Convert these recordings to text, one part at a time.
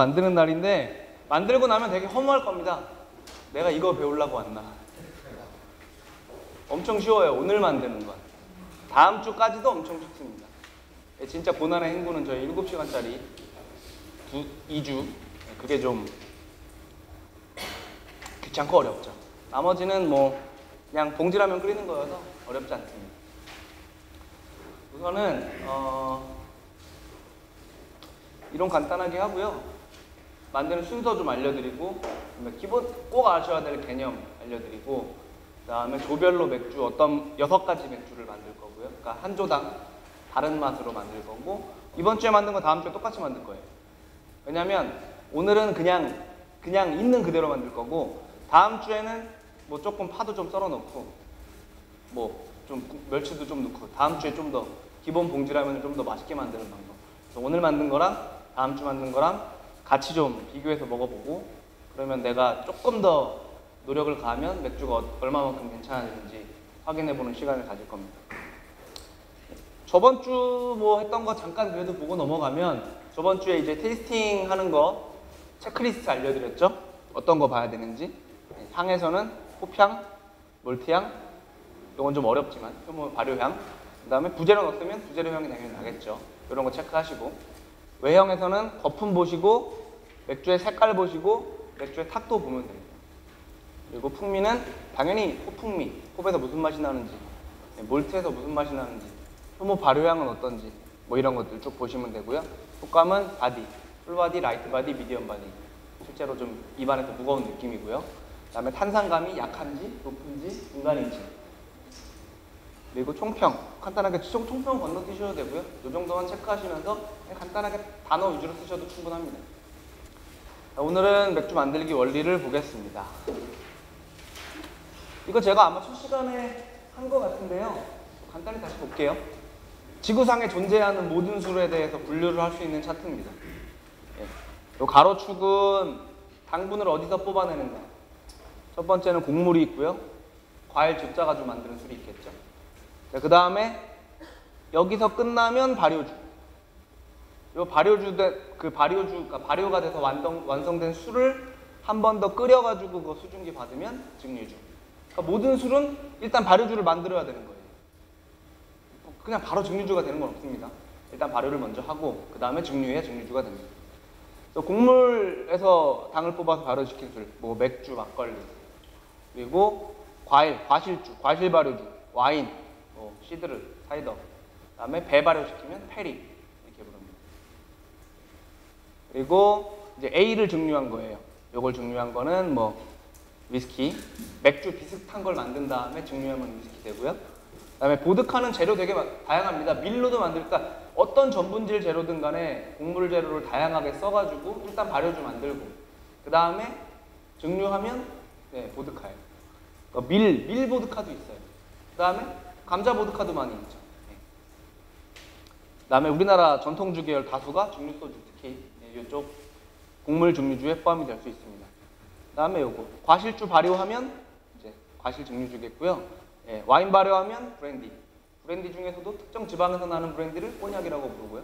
만드는 날인데 만들고 나면 되게 허무할 겁니다. 내가 이거 배우려고 왔나. 엄청 쉬워요. 오늘 만드는 건. 다음 주까지도 엄청 쉽습니다. 예, 진짜 고난의 행군은 저희 7시간짜리 두, 2주 그게 좀 귀찮고 어렵죠. 나머지는 뭐 그냥 봉지라면 끓이는 거여서 어렵지 않습니다. 우선은 어, 이론 간단하게 하고요. 만드는 순서 좀 알려드리고 기본 꼭 아셔야 될 개념 알려드리고 그다음에 조별로 맥주 어떤 여섯 가지 맥주를 만들 거고요. 그러니까 한 조당 다른 맛으로 만들 거고 이번 주에 만든 거 다음 주에 똑같이 만들 거예요. 왜냐면 오늘은 그냥 그냥 있는 그대로 만들 거고 다음 주에는 뭐 조금 파도 좀 썰어 넣고 뭐 좀 멸치도 좀 넣고 다음 주에 좀 더 기본 봉지라면을 좀더 맛있게 만드는 방법. 오늘 만든 거랑 다음 주 만든 거랑 같이 좀 비교해서 먹어보고 그러면 내가 조금 더 노력을 가하면 맥주가 어- 얼마만큼 괜찮은지 확인해보는 시간을 가질 겁니다. 저번 주 뭐 했던 거 잠깐 그래도 보고 넘어가면 저번 주에 이제 테이스팅 하는 거 체크리스트 알려드렸죠? 어떤 거 봐야 되는지 네, 향에서는 호향, malt향 이건 좀 어렵지만 효모 발효향 그 다음에 부재료 넣었으면 부재료 향이 당연히 나겠죠 이런 거 체크하시고 외형에서는 거품 보시고 맥주의 색깔 보시고 맥주의 탁도 보면 됩니다. 그리고 풍미는 당연히 홉 풍미 홉에서 무슨 맛이 나는지 네, malt에서 무슨 맛이 나는지 효모 발효향은 어떤지 뭐 이런 것들 쭉 보시면 되고요. 효감은 body full body, light body, medium body. 실제로 좀 입안에서 무거운 느낌이고요. 그 다음에 탄산감이 약한지 높은지 중간인지. 그리고 총평 간단하게 총, 총평 건너뛰셔도 되고요. 이 정도만 체크하시면서 간단하게 단어 위주로 쓰셔도 충분합니다. 자, 오늘은 맥주 만들기 원리를 보겠습니다. 이거 제가 아마 첫 시간에 한 것 같은데요. 간단히 다시 볼게요. 지구상에 존재하는 모든 술에 대해서 분류를 할 수 있는 차트입니다. 예. 요 가로축은 당분을 어디서 뽑아내는가? 첫 번째는 곡물이 있고요. 과일 주자 가지고 만드는 술이 있겠죠. 그 다음에 여기서 끝나면 발효주. 요 발효주 그 발효주 그러니까 발효가 돼서 완성 완성된 술을 한 번 더 끓여가지고 그 수증기 받으면 증류주. 그러니까 모든 술은 일단 발효주를 만들어야 되는 거예요. 그냥 바로 증류주가 되는 건 없습니다. 일단 발효를 먼저 하고 그 다음에 증류해야 증류주가 됩니다. 곡물에서 당을 뽑아서 발효시킨 술, 뭐 맥주, 막걸리, 그리고 과일, 과실주, 과실 발효주, 와인, 뭐 시드르, 사이더, 그다음에 배 발효시키면 페리. 그리고 이제 A를 증류한 거예요. 요걸 증류한 거는 뭐 위스키, 맥주 비슷한 걸 만든 다음에 증류하면 위스키 되고요. 그다음에 보드카는 재료 되게 마- 다양합니다. 밀로도 만들까 어떤 전분질 재료든 간에 곡물 재료를 다양하게 써가지고 일단 발효주 만들고 그 다음에 증류하면 네, 보드카예요. 어, 밀, 밀 보드카도 있어요. 그 다음에 감자 보드카도 많이 있죠. 네. 그 다음에 우리나라 전통주 계열 다수가 증류 소주, 특히 네, 이쪽 곡물 증류주에 포함이 될 수 있습니다. 그 다음에 요거 과실주 발효하면 이제 과실 증류주겠고요. 예, 와인 발효하면 브랜디. 브랜디 중에서도 특정 지방에서 나는 브랜디를 꼬냑이라고 부르고요.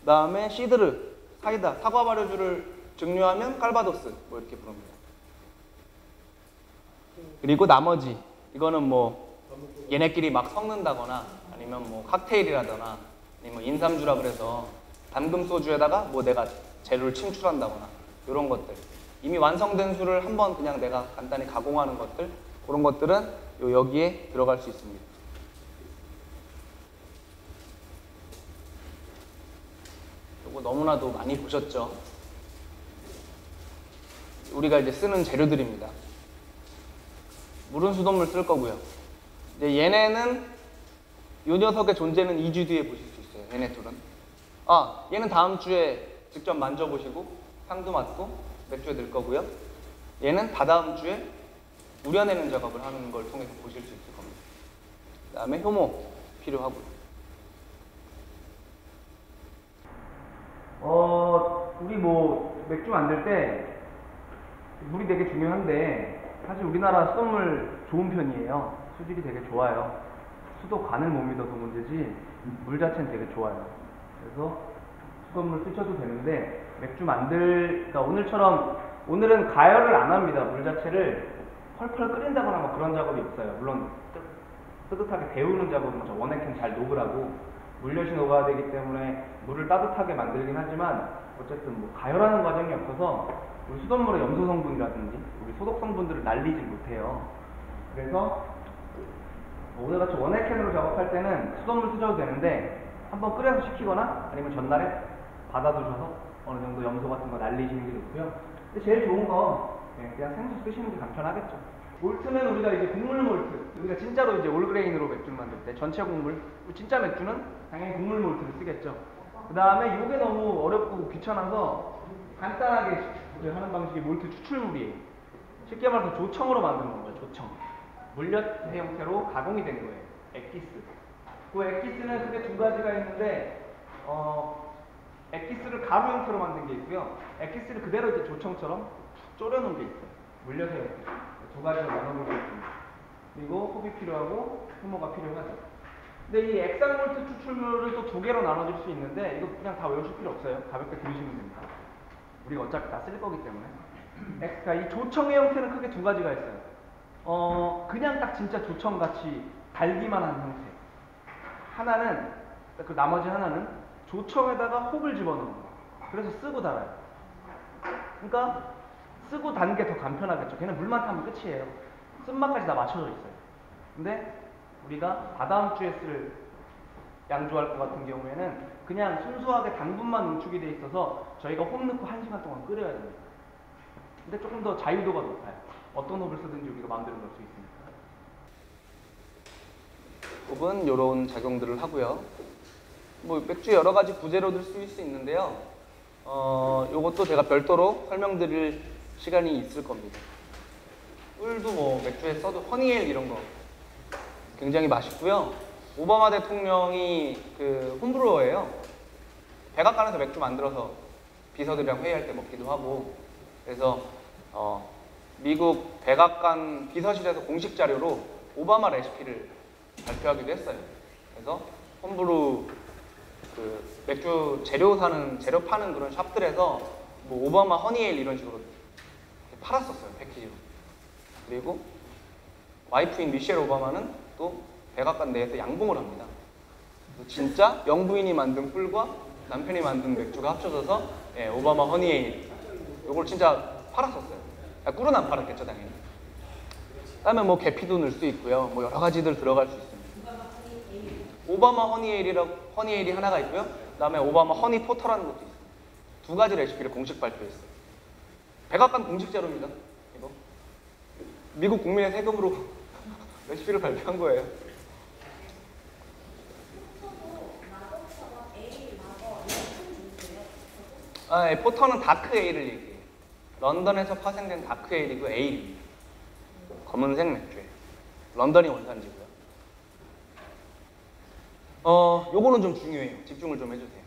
그 다음에 시드르, 사이다, 사과 발효주를 증류하면 칼바도스 뭐 이렇게 부릅니다. 그리고 나머지 이거는 뭐 얘네끼리 막 섞는다거나 아니면 뭐 칵테일이라거나 아니면 인삼주라 그래서 담금 소주에다가 뭐 내가 재료를 침출한다거나 이런 것들 이미 완성된 술을 한번 그냥 내가 간단히 가공하는 것들 그런 것들은 요 여기에 들어갈 수 있습니다. 요거 너무나도 많이 보셨죠? 우리가 이제 쓰는 재료들입니다. 물은 수돗물 쓸 거고요. 이제 얘네는 요 녀석의 존재는 2주 뒤에 보실 수 있어요. 얘네 둘은. 아, 얘는 다음 주에 직접 만져보시고 향도 맡고 맥주에 넣을 거고요. 얘는 다다음 주에 우려내는 작업을 하는 걸 통해서 보실 수 있을 겁니다. 그 다음에 효모 필요하고요. 어, 우리 뭐 맥주 만들 때 물이 되게 중요한데 사실 우리나라 수돗물 좋은 편이에요. 수질이 되게 좋아요. 수도 간을 못 믿어서 문제지 물 자체는 되게 좋아요. 그래서 수돗물 쓰셔도 되는데 맥주 만들, 그러니까 오늘처럼 오늘은 가열을 안 합니다. 물 자체를 펄펄 끓인다거나 뭐 그런 작업이 없어요. 물론 뜨- 뜨뜻하게 데우는 작업은 저 원액행 잘 녹으라고 물엿이 녹아야 되기 때문에 물을 따뜻하게 만들긴 하지만 어쨌든 뭐 가열하는 과정이 없어서 우리 수돗물의 염소 성분이라든지 우리 소독 성분들을 날리지 못해요. 그래서 뭐 오늘같이 원액캔으로 작업할 때는 수돗물 쓰셔도 되는데 한번 끓여서 식히거나 아니면 전날에 받아두셔서 어느 정도 염소 같은 거 날리시는 게 좋고요. 근데 제일 좋은 거 예, 그냥 생수 쓰시는 게 간편하겠죠. 몰트는 우리가 이제 곡물 몰트. 우리가 진짜로 이제 올그레인으로 맥주를 만들 때 전체 곡물. 진짜 맥주는 당연히 곡물 몰트를 쓰겠죠. 그 다음에 이게 너무 어렵고 귀찮아서 간단하게 하는 방식이 몰트 추출물이에요. 쉽게 말해서 조청으로 만든 겁니다. 조청. 물엿 형태로 가공이 된 거예요. 액기스. 그 액기스는 크게 두 가지가 있는데 어, 액기스를 가루 형태로 만든 게 있고요. 액기스를 그대로 이제 조청처럼 졸여놓은 게 있어요. 형태. 두 가지로 나눠볼 수 있습니다. 그리고 흡이 필요하고 효모가 필요하죠. 근데 이 액상몰트 추출물을 또 두 개로 나눠줄 수 있는데 이거 그냥 다 외우실 필요 없어요. 가볍게 들으시면 됩니다. 우리가 어차피 다 쓸 거기 때문에. 그러니까 이 조청의 형태는 크게 두 가지가 있어요. 어, 그냥 딱 진짜 조청같이 달기만 한 형태. 하나는, 그 나머지 하나는 조청에다가 혹을 집어넣는 거예요. 그래서 쓰고 달아요. 그러니까 쓰고 단 게 더 간편하겠죠. 걔는 물만 타면 끝이에요. 쓴맛까지 다 맞춰져 있어요. 근데 우리가 다다음 주에 쓸 양조할 것 같은 경우에는 그냥 순수하게 당분만 응축이 돼 있어서 저희가 홈 넣고 한 시간 동안 끓여야 됩니다. 근데 조금 더 자유도가 높아요. 어떤 홉을 쓰든지 우리가 마음대로 넣을 수 있으니까. 홉은 이런 작용들을 하고요. 뭐 맥주 여러 가지 부재료들 쓰일 수 있는데요. 어, 요것도 제가 별도로 설명드릴 시간이 있을 겁니다. 꿀도 뭐 맥주에 써도 허니엘 이런 거 굉장히 맛있고요. 오바마 대통령이 그 홈브루어예요. 백악관에서 맥주 만들어서 비서들이랑 회의할 때 먹기도 하고 그래서 어, 미국 백악관 비서실에서 공식 자료로 오바마 레시피를 발표하기도 했어요. 그래서 홈브루 그 맥주 재료 사는 재료 파는 그런 샵들에서 뭐 오바마 허니에일 이런 식으로 팔았었어요 패키지로. 그리고 와이프인 미셸 오바마는 또 백악관 내에서 양봉을 합니다. 진짜 영부인이 만든 꿀과 남편이 만든 맥주가 합쳐져서 예, 오바마 허니에일 이걸 진짜 팔았었어요. 아, 꿀은 안 팔았겠죠 당연히. 그다음에 뭐 계피도 넣을 수 있고요. 뭐 여러 가지들 들어갈 수 있습니다. 오바마 허니에일이라고 허니에일이 하나가 있고요. 그다음에 오바마 honey porter라는 것도 있어요. 두 가지 레시피를 공식 발표했어요. 백악관 공식 자료입니다. 이거 미국 국민의 세금으로 레시피를 발표한 거예요. 아, 예, porter는 dark ale을 얘기해요. 런던에서 파생된 dark ale이고 ale입니다. 검은색 맥주예요. 런던이 원산지고요. 어, 요거는 좀 중요해요. 집중을 좀 해주세요.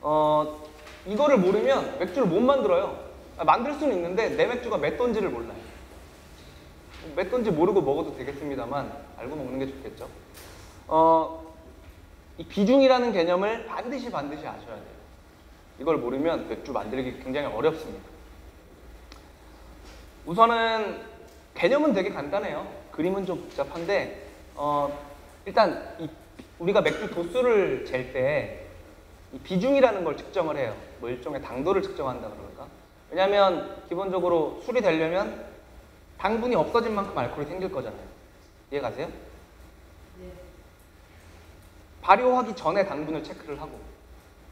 어, 이거를 모르면 맥주를 못 만들어요. 아, 만들 수는 있는데 내 맥주가 몇 돈지를 몰라요. 몇 돈지 모르고 먹어도 되겠습니다만 알고 먹는 게 좋겠죠. 어, 이 비중이라는 개념을 반드시 반드시 아셔야 돼요. 이걸 모르면 맥주 만들기 굉장히 어렵습니다. 우선은 개념은 되게 간단해요. 그림은 좀 복잡한데 어, 일단 이 우리가 맥주 도수를 잴때이 비중이라는 걸 측정을 해요. 뭐 일종의 당도를 측정한다 그럴까? 왜냐하면 기본적으로 술이 되려면 당분이 없어진 만큼 알코올이 생길 거잖아요. 이해 가세요? 발효하기 전에 당분을 체크를 하고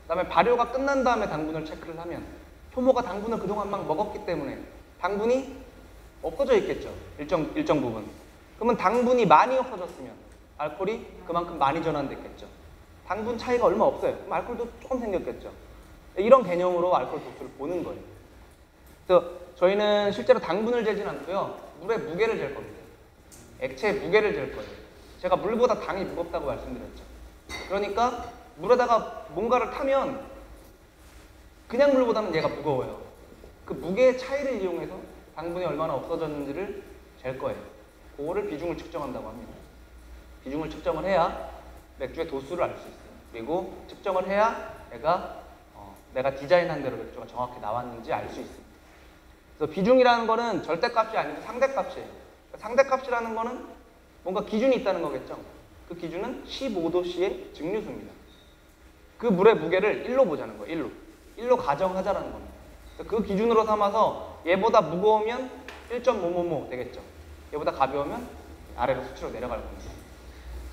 그다음에 발효가 끝난 다음에 당분을 체크를 하면 효모가 당분을 그동안 막 먹었기 때문에 당분이 없어져 있겠죠. 일정 일정 부분. 그러면 당분이 많이 없어졌으면 알코올이 그만큼 많이 전환됐겠죠. 당분 차이가 얼마 없어요. 그럼 알코올도 조금 생겼겠죠. 이런 개념으로 알코올 도수를 보는 거예요. 그래서 저희는 실제로 당분을 재진 않고요. 물의 무게를 잴 겁니다. 액체의 무게를 잴 거예요. 제가 물보다 당이 무겁다고 말씀드렸죠. 그러니까 물에다가 뭔가를 타면 그냥 물보다는 얘가 무거워요. 그 무게의 차이를 이용해서 당분이 얼마나 없어졌는지를 잴 거예요. 그거를 비중을 측정한다고 합니다. 비중을 측정을 해야 맥주의 도수를 알 수 있어요. 그리고 측정을 해야 내가 어, 내가 디자인한 대로 맥주가 정확히 나왔는지 알 수 있습니다. 그래서 비중이라는 거는 절대값이 아니고 상대값이에요. 그러니까 상대값이라는 거는 뭔가 기준이 있다는 거겠죠. 그 기준은 15도씨의 증류수입니다. 그 물의 무게를 1로 보자는 거예요. 1로. 1로 가정하자라는 겁니다. 그 기준으로 삼아서 얘보다 무거우면 1.5모모 되겠죠. 얘보다 가벼우면 아래로 수치로 내려갈 겁니다.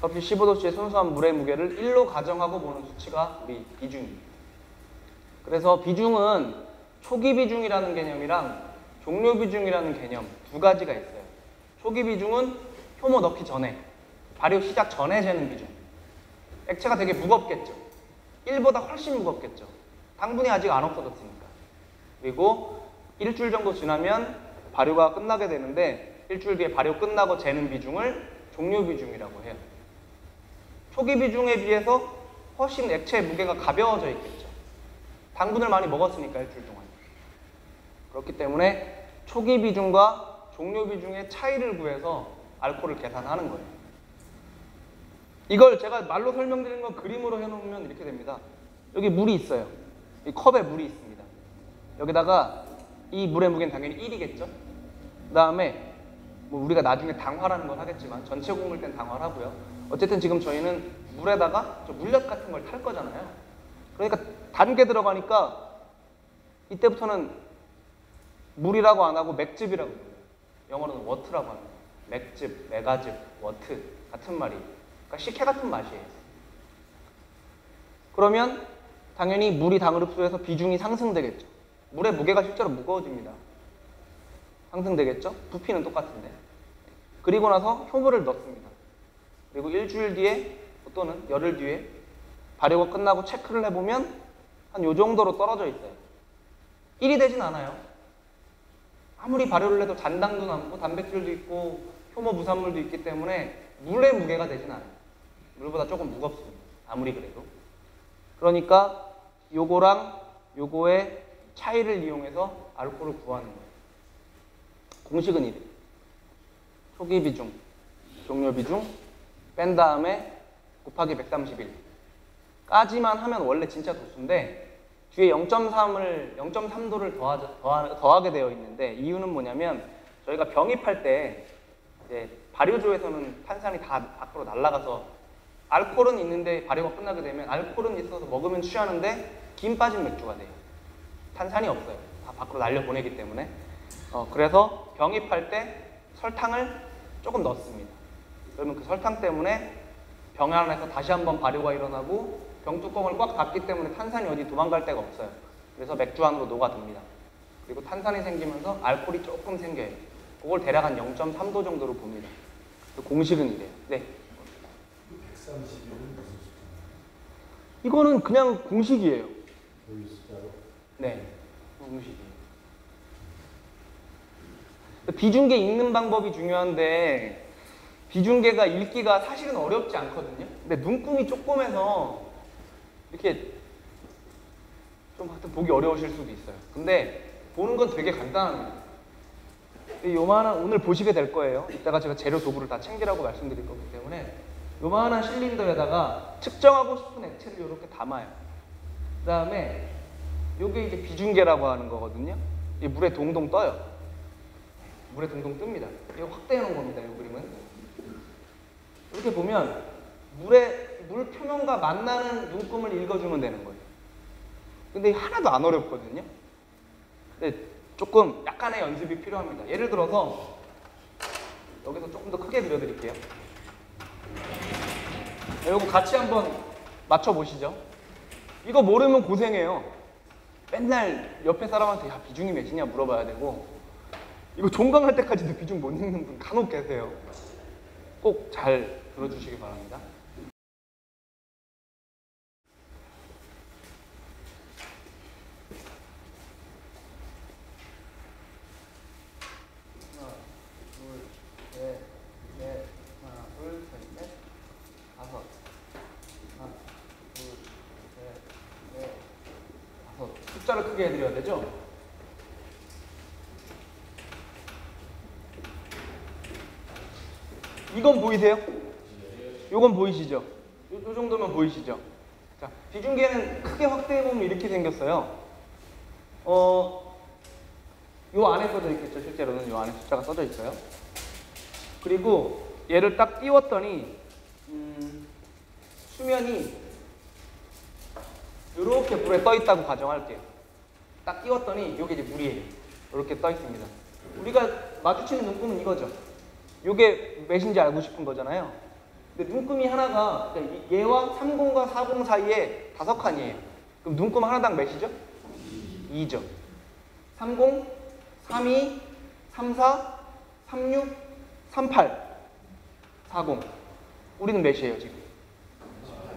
서피 15도씨의 순수한 물의 무게를 1로 가정하고 보는 수치가 우리 비중입니다. 그래서 비중은 초기 비중이라는 개념이랑 종료 비중이라는 개념 두 가지가 있어요. 초기 비중은 효모 넣기 전에, 발효 시작 전에 재는 비중. 액체가 되게 무겁겠죠. 1보다 훨씬 무겁겠죠. 당분이 아직 안 없어졌으니까. 그리고 일주일 정도 지나면 발효가 끝나게 되는데 일주일 뒤에 발효 끝나고 재는 비중을 종료 비중이라고 해요. 초기 비중에 비해서 훨씬 액체의 무게가 가벼워져 있겠죠. 당분을 많이 먹었으니까 일주일 동안. 그렇기 때문에 초기 비중과 종료 비중의 차이를 구해서 알코올을 계산하는 거예요. 이걸 제가 말로 설명드리는 건 그림으로 해놓으면 이렇게 됩니다. 여기 물이 있어요. 이 컵에 물이 있습니다. 여기다가 이 물의 무게는 당연히 1이겠죠. 그 다음에 뭐 우리가 나중에 당화라는 걸 하겠지만 전체 곡물 땐 당화를 하고요. 어쨌든 지금 저희는 물에다가 저 물엿 같은 걸 탈 거잖아요. 그러니까 단계 들어가니까 이때부터는 물이라고 안 하고 맥즙이라고. 영어로는 wort라고 합니다. 맥즙, 맥아즙, wort 같은 말이. 그러니까 식혜 같은 맛이에요. 그러면 당연히 물이 당을 흡수해서 비중이 상승되겠죠. 물의 무게가 실제로 무거워집니다. 상승되겠죠? 부피는 똑같은데. 그리고 나서 효모를 넣습니다. 그리고 일주일 뒤에 또는 열흘 뒤에 발효가 끝나고 체크를 해보면 한 요 정도로 떨어져 있어요. 1이 되진 않아요. 아무리 발효를 해도 잔당도 남고 단백질도 있고 효모 부산물도 있기 때문에 물의 무게가 되진 않아요. 물보다 조금 무겁습니다. 아무리 그래도. 그러니까 요거랑 요거의 차이를 이용해서 알코올을 구하는 거예요. 공식은 이래. 초기 비중, 종료 비중, 뺀 다음에 곱하기 131. 까지만 하면 원래 진짜 도수인데 뒤에 0.3을 0.3도를 더하자, 더하, 더하게 되어 있는데 이유는 뭐냐면 저희가 병입할 때 이제 발효조에서는 탄산이 다 밖으로 날아가서 알코올은 있는데 발효가 끝나게 되면 알코올은 있어서 먹으면 취하는데 김 빠진 맥주가 돼요. 탄산이 없어요. 다 밖으로 날려 보내기 때문에. 어, 그래서 병입할 때 설탕을 조금 넣습니다. 그러면 그 설탕 때문에 병 안에서 다시 한번 발효가 일어나고 병 뚜껑을 꽉 닫기 때문에 탄산이 어디 도망갈 데가 없어요. 그래서 맥주 안으로 녹아듭니다. 그리고 탄산이 생기면서 알코올이 조금 생겨요. 그걸 대략 한 0.3도 정도로 봅니다. 그 공식은 이래요. 네. 131은 무슨 숫자? 이거는 그냥 공식이에요. 네. 공식이에요. 비중계 읽는 방법이 중요한데 비중계가 읽기가 사실은 어렵지 않거든요. 근데 눈금이 조그매서 이렇게 좀 하여튼 보기 어려우실 수도 있어요. 근데 보는 건 되게 간단합니다. 요만한 오늘 보시게 될 거예요. 이따가 제가 재료 도구를 다 챙기라고 말씀드릴 거기 때문에 요만한 실린더에다가 측정하고 싶은 액체를 이렇게 담아요. 그 다음에 요게 이제 비중계라고 하는 거거든요. 이 물에 동동 떠요. 물에 동동 뜹니다. 이거 확대해 놓은 겁니다. 이 그림은. 이렇게 보면 물의 물 표면과 만나는 눈금을 읽어주면 되는 거예요. 근데 하나도 안 어렵거든요. 근데 조금 약간의 연습이 필요합니다. 예를 들어서 여기서 조금 더 크게 그려드릴게요. 이거 같이 한번 맞춰보시죠. 이거 모르면 고생해요. 맨날 옆에 사람한테 야 비중이 몇이냐 물어봐야 되고 이거 종강할 때까지도 비중 못 읽는 분 간혹 계세요. 꼭 잘 들어주시기 바랍니다. 숫자를 크게 해드려야 되죠? 이건 보이세요? 요건 보이시죠? 요, 요 정도면 보이시죠? 자, 비중계는 크게 확대해 보면 이렇게 생겼어요. 어, 요 안에 써져 있겠죠. 실제로는 요 안에 숫자가 써져 있어요. 그리고 얘를 딱 띄웠더니 음, 수면이 이렇게 불에 떠 있다고 가정할게요. 딱 띄웠더니 이게 이제 물이에요. 이렇게 떠 있습니다. 우리가 마주치는 눈금은 이거죠. 이게 몇인지 알고 싶은 거잖아요. 근데 눈금이 하나가 그러니까 이- 얘와 30과 40 사이에 다섯 칸이에요. 그럼 눈금 하나당 몇이죠? 2죠. 30, 32, 34, 36, 38, 40. 우리는 몇이에요 지금?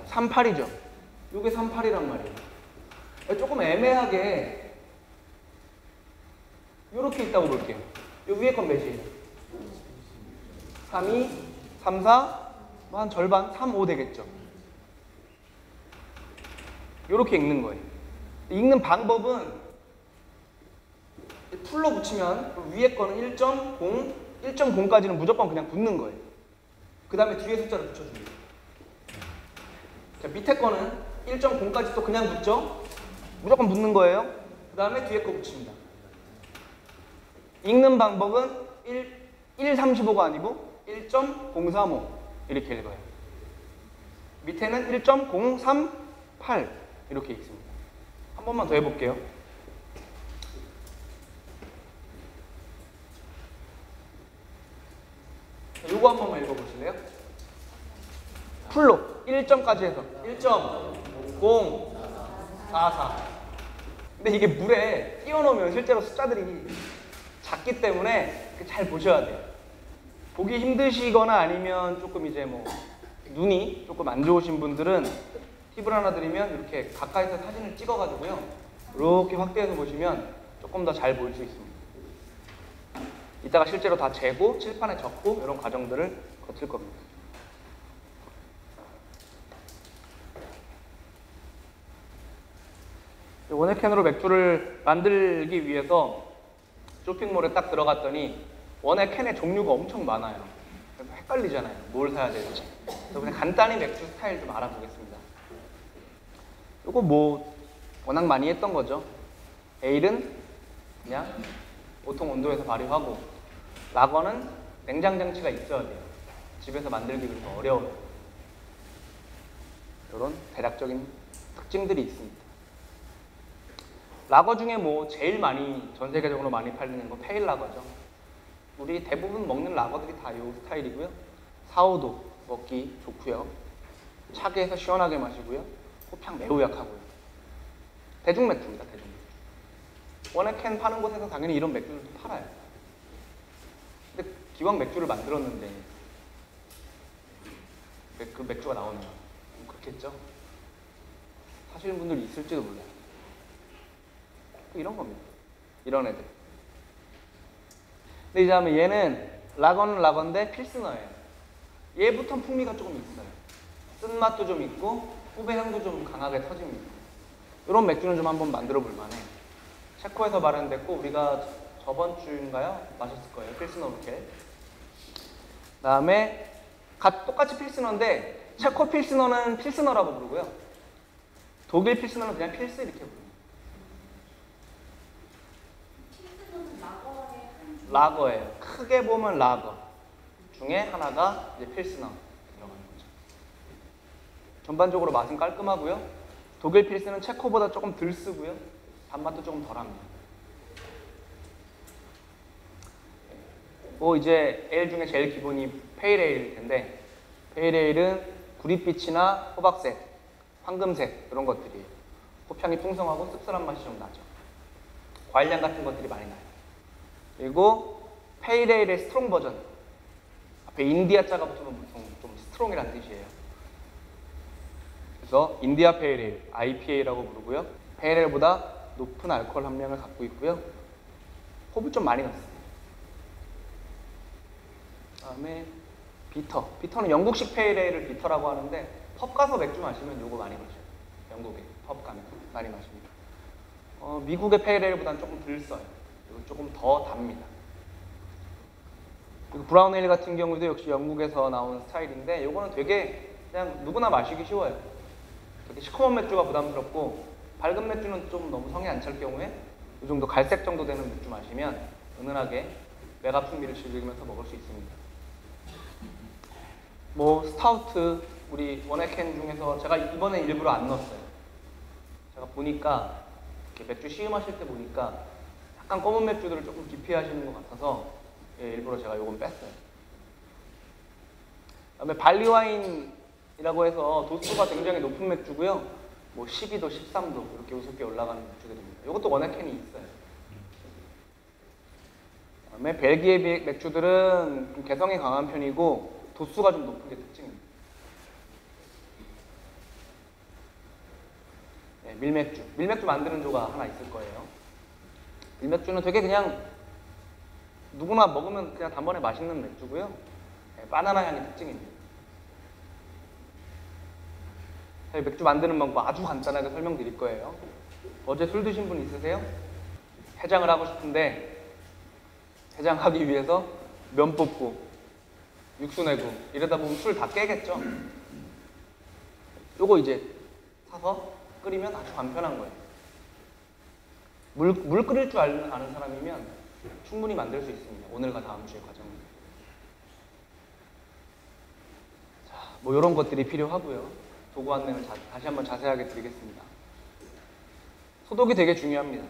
38이죠. 이게 38이란 말이에요. 조금 애매하게 이렇게 있다고 볼게요. 이 위에 건 몇이에요? 3, 2, 3, 4, 뭐 한 절반, 3, 5 되겠죠. 이렇게 읽는 거예요. 읽는 방법은 풀로 붙이면 위에 거는 1.0, 1.0까지는 무조건 그냥 붙는 거예요. 그 다음에 뒤에 숫자를 붙여줍니다. 자, 밑에 거는 1.0까지 또 그냥 붙죠? 무조건 붙는 거예요. 그 다음에 뒤에 거 붙입니다. 읽는 방법은 1, 135가 아니고 1.035 이렇게 읽어요. 밑에는 1.038 이렇게 읽습니다. 한 번만 더 해볼게요. 자, 요거 한 번만 읽어보실래요? 풀로 1점까지 해서 1.044 근데 이게 물에 띄워놓으면 실제로 숫자들이 작기 때문에 잘 보셔야 돼요. 보기 힘드시거나 아니면 조금 이제 뭐 눈이 조금 안 좋으신 분들은 팁을 하나 드리면 이렇게 가까이서 사진을 찍어가지고요. 이렇게 확대해서 보시면 조금 더잘볼수 있습니다. 이따가 실제로 다 재고 칠판에 적고 이런 과정들을 거칠 겁니다. 이 원액캔으로 맥주를 만들기 위해서 쇼핑몰에 딱 들어갔더니 원액캔의 종류가 엄청 많아요. 헷갈리잖아요. 뭘 사야 될지. 그래서 간단히 맥주 스타일 좀 알아보겠습니다. 이거 뭐 워낙 많이 했던 거죠. 에일은 그냥 보통 온도에서 발효하고 라거는 냉장 장치가 있어야 돼요. 집에서 만들기 그래서 어려워요. 이런 대략적인 특징들이 있습니다. 라거 중에 뭐 제일 많이 전 세계적으로 많이 팔리는 건 페일 라거죠. 우리 대부분 먹는 라거들이 다 이 스타일이고요. 4, 5도 먹기 좋고요. 차게 해서 시원하게 마시고요. 호평 매우 약하고요. 대중 맥주입니다. 대중 맥주. 원액캔 파는 곳에서 당연히 이런 맥주들도 팔아요. 근데 기왕 맥주를 만들었는데 왜그 맥주가 나오면 그렇겠죠? 사시는 분들이 있을지도 몰라요. 이런 겁니다. 이런 애들. 근데 이제 하면 얘는 라건은 라건데 필스너예요. 얘부터 풍미가 조금 있어요. 쓴맛도 좀 있고 후배 향도 좀 강하게 터집니다. 이런 맥주는 좀 한번 만들어 볼 만해. 체코에서 발현됐고 우리가 저번 주인가요? 마셨을 거예요. 필스너 이렇게. 그다음에 가- 똑같이 필스너인데 체코 필스너는 필스너라고 부르고요. 독일 Pilsner는 그냥 Pils 이렇게 부릅니다. Pils는 라거예요. 크게 보면 라거 중에 하나가 이제 필스너 들어가는 거죠. 전반적으로 맛은 깔끔하고요. 독일 Pils는 체코보다 조금 덜 쓰고요. 단맛도 조금 덜합니다. 뭐 이제 에일 중에 제일 기본이 pale ale일 텐데 pale ale은 구릿빛이나 호박색, 황금색 이런 것들이에요. 홉향이 풍성하고 씁쓸한 맛이 좀 나죠. 과일향 같은 것들이 많이 나요. 그리고 pale ale의 strong 버전 앞에 India 자가 붙으면 보통 좀 strong이라는 뜻이에요. 그래서 India pale ale IPA라고 부르고요. pale ale보다 높은 알코올 함량을 갖고 있고요. 홉을 좀 많이 넣습니다. 그다음에 bitter. bitter는 영국식 pale ale을 bitter라고 하는데 펍 가서 맥주 마시면 요거 많이 마셔요. 영국에 펍 가면 많이 마십니다. 어, 미국의 pale ale보다는 조금 덜 써요. 조금 더 답니다. 그리고 brown ale 같은 경우도 역시 영국에서 나온 스타일인데 이거는 되게 그냥 누구나 마시기 쉬워요. 그렇게 시커먼 맥주가 부담스럽고 밝은 맥주는 좀 너무 성에 안 찰 경우에 이 정도 갈색 정도 되는 맥주 마시면 은은하게 맥아 풍미를 즐기면서 먹을 수 있습니다. 뭐 스타우트 우리 원액캔 중에서 제가 이번에 일부러 안 넣었어요. 제가 보니까 이렇게 맥주 시음하실 때 보니까 약간 검은 맥주들을 조금 기피하시는 것 같아서 예, 일부러 제가 요건 뺐어요. 그다음에 barley wine이라고 해서 도수가 굉장히 높은 맥주고요. 뭐 12도, 13도 이렇게 우습게 올라가는 맥주들입니다. 이것도 원액캔이 있어요. 그다음에 벨기에 비- 맥주들은 좀 개성이 강한 편이고 도수가 좀 높은 게 특징입니다. 네, 밀맥주. 밀맥주 만드는 조가 하나 있을 거예요. 밀맥주는 되게 그냥 누구나 먹으면 그냥 단번에 맛있는 맥주고요. 네, 바나나 향이 특징입니다. 맥주 만드는 방법 아주 간단하게 설명드릴 거예요. 어제 술 드신 분 있으세요? 해장을 하고 싶은데 해장하기 위해서 면 뽑고 육수 내고 이러다 보면 술 다 깨겠죠? 요거 이제 사서 끓이면 아주 간편한 거예요. 물, 물 끓일 줄 아는, 아는 사람이면 충분히 만들 수 있습니다. 오늘과 다음 주의 과정은. 자, 뭐 이런 것들이 필요하고요. 도구 안내는 자- 다시 한번 자세하게 드리겠습니다. 소독이 되게 중요합니다.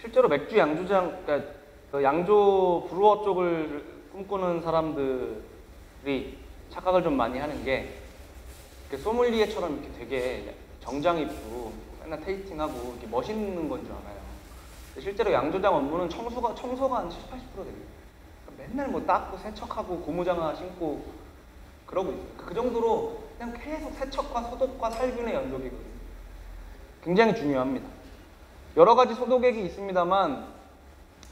실제로 맥주 양조장, 그러니까 그 양조 브루어 쪽을 꿈꾸는 사람들이 착각을 좀 많이 하는 게 소믈리에처럼 이렇게 되게 정장 입고 맨날 테이스팅하고 이렇게 멋있는 건 줄 알아요. 실제로 양조장 업무는 청소가 청소가 한 70, 80% 됩니다. 그러니까 맨날 뭐 닦고 세척하고 고무장화 신고 그러고 있어요. 그 정도로 그냥 계속 세척과 소독과 살균의 연속이거든요. 굉장히 중요합니다. 여러 가지 소독액이 있습니다만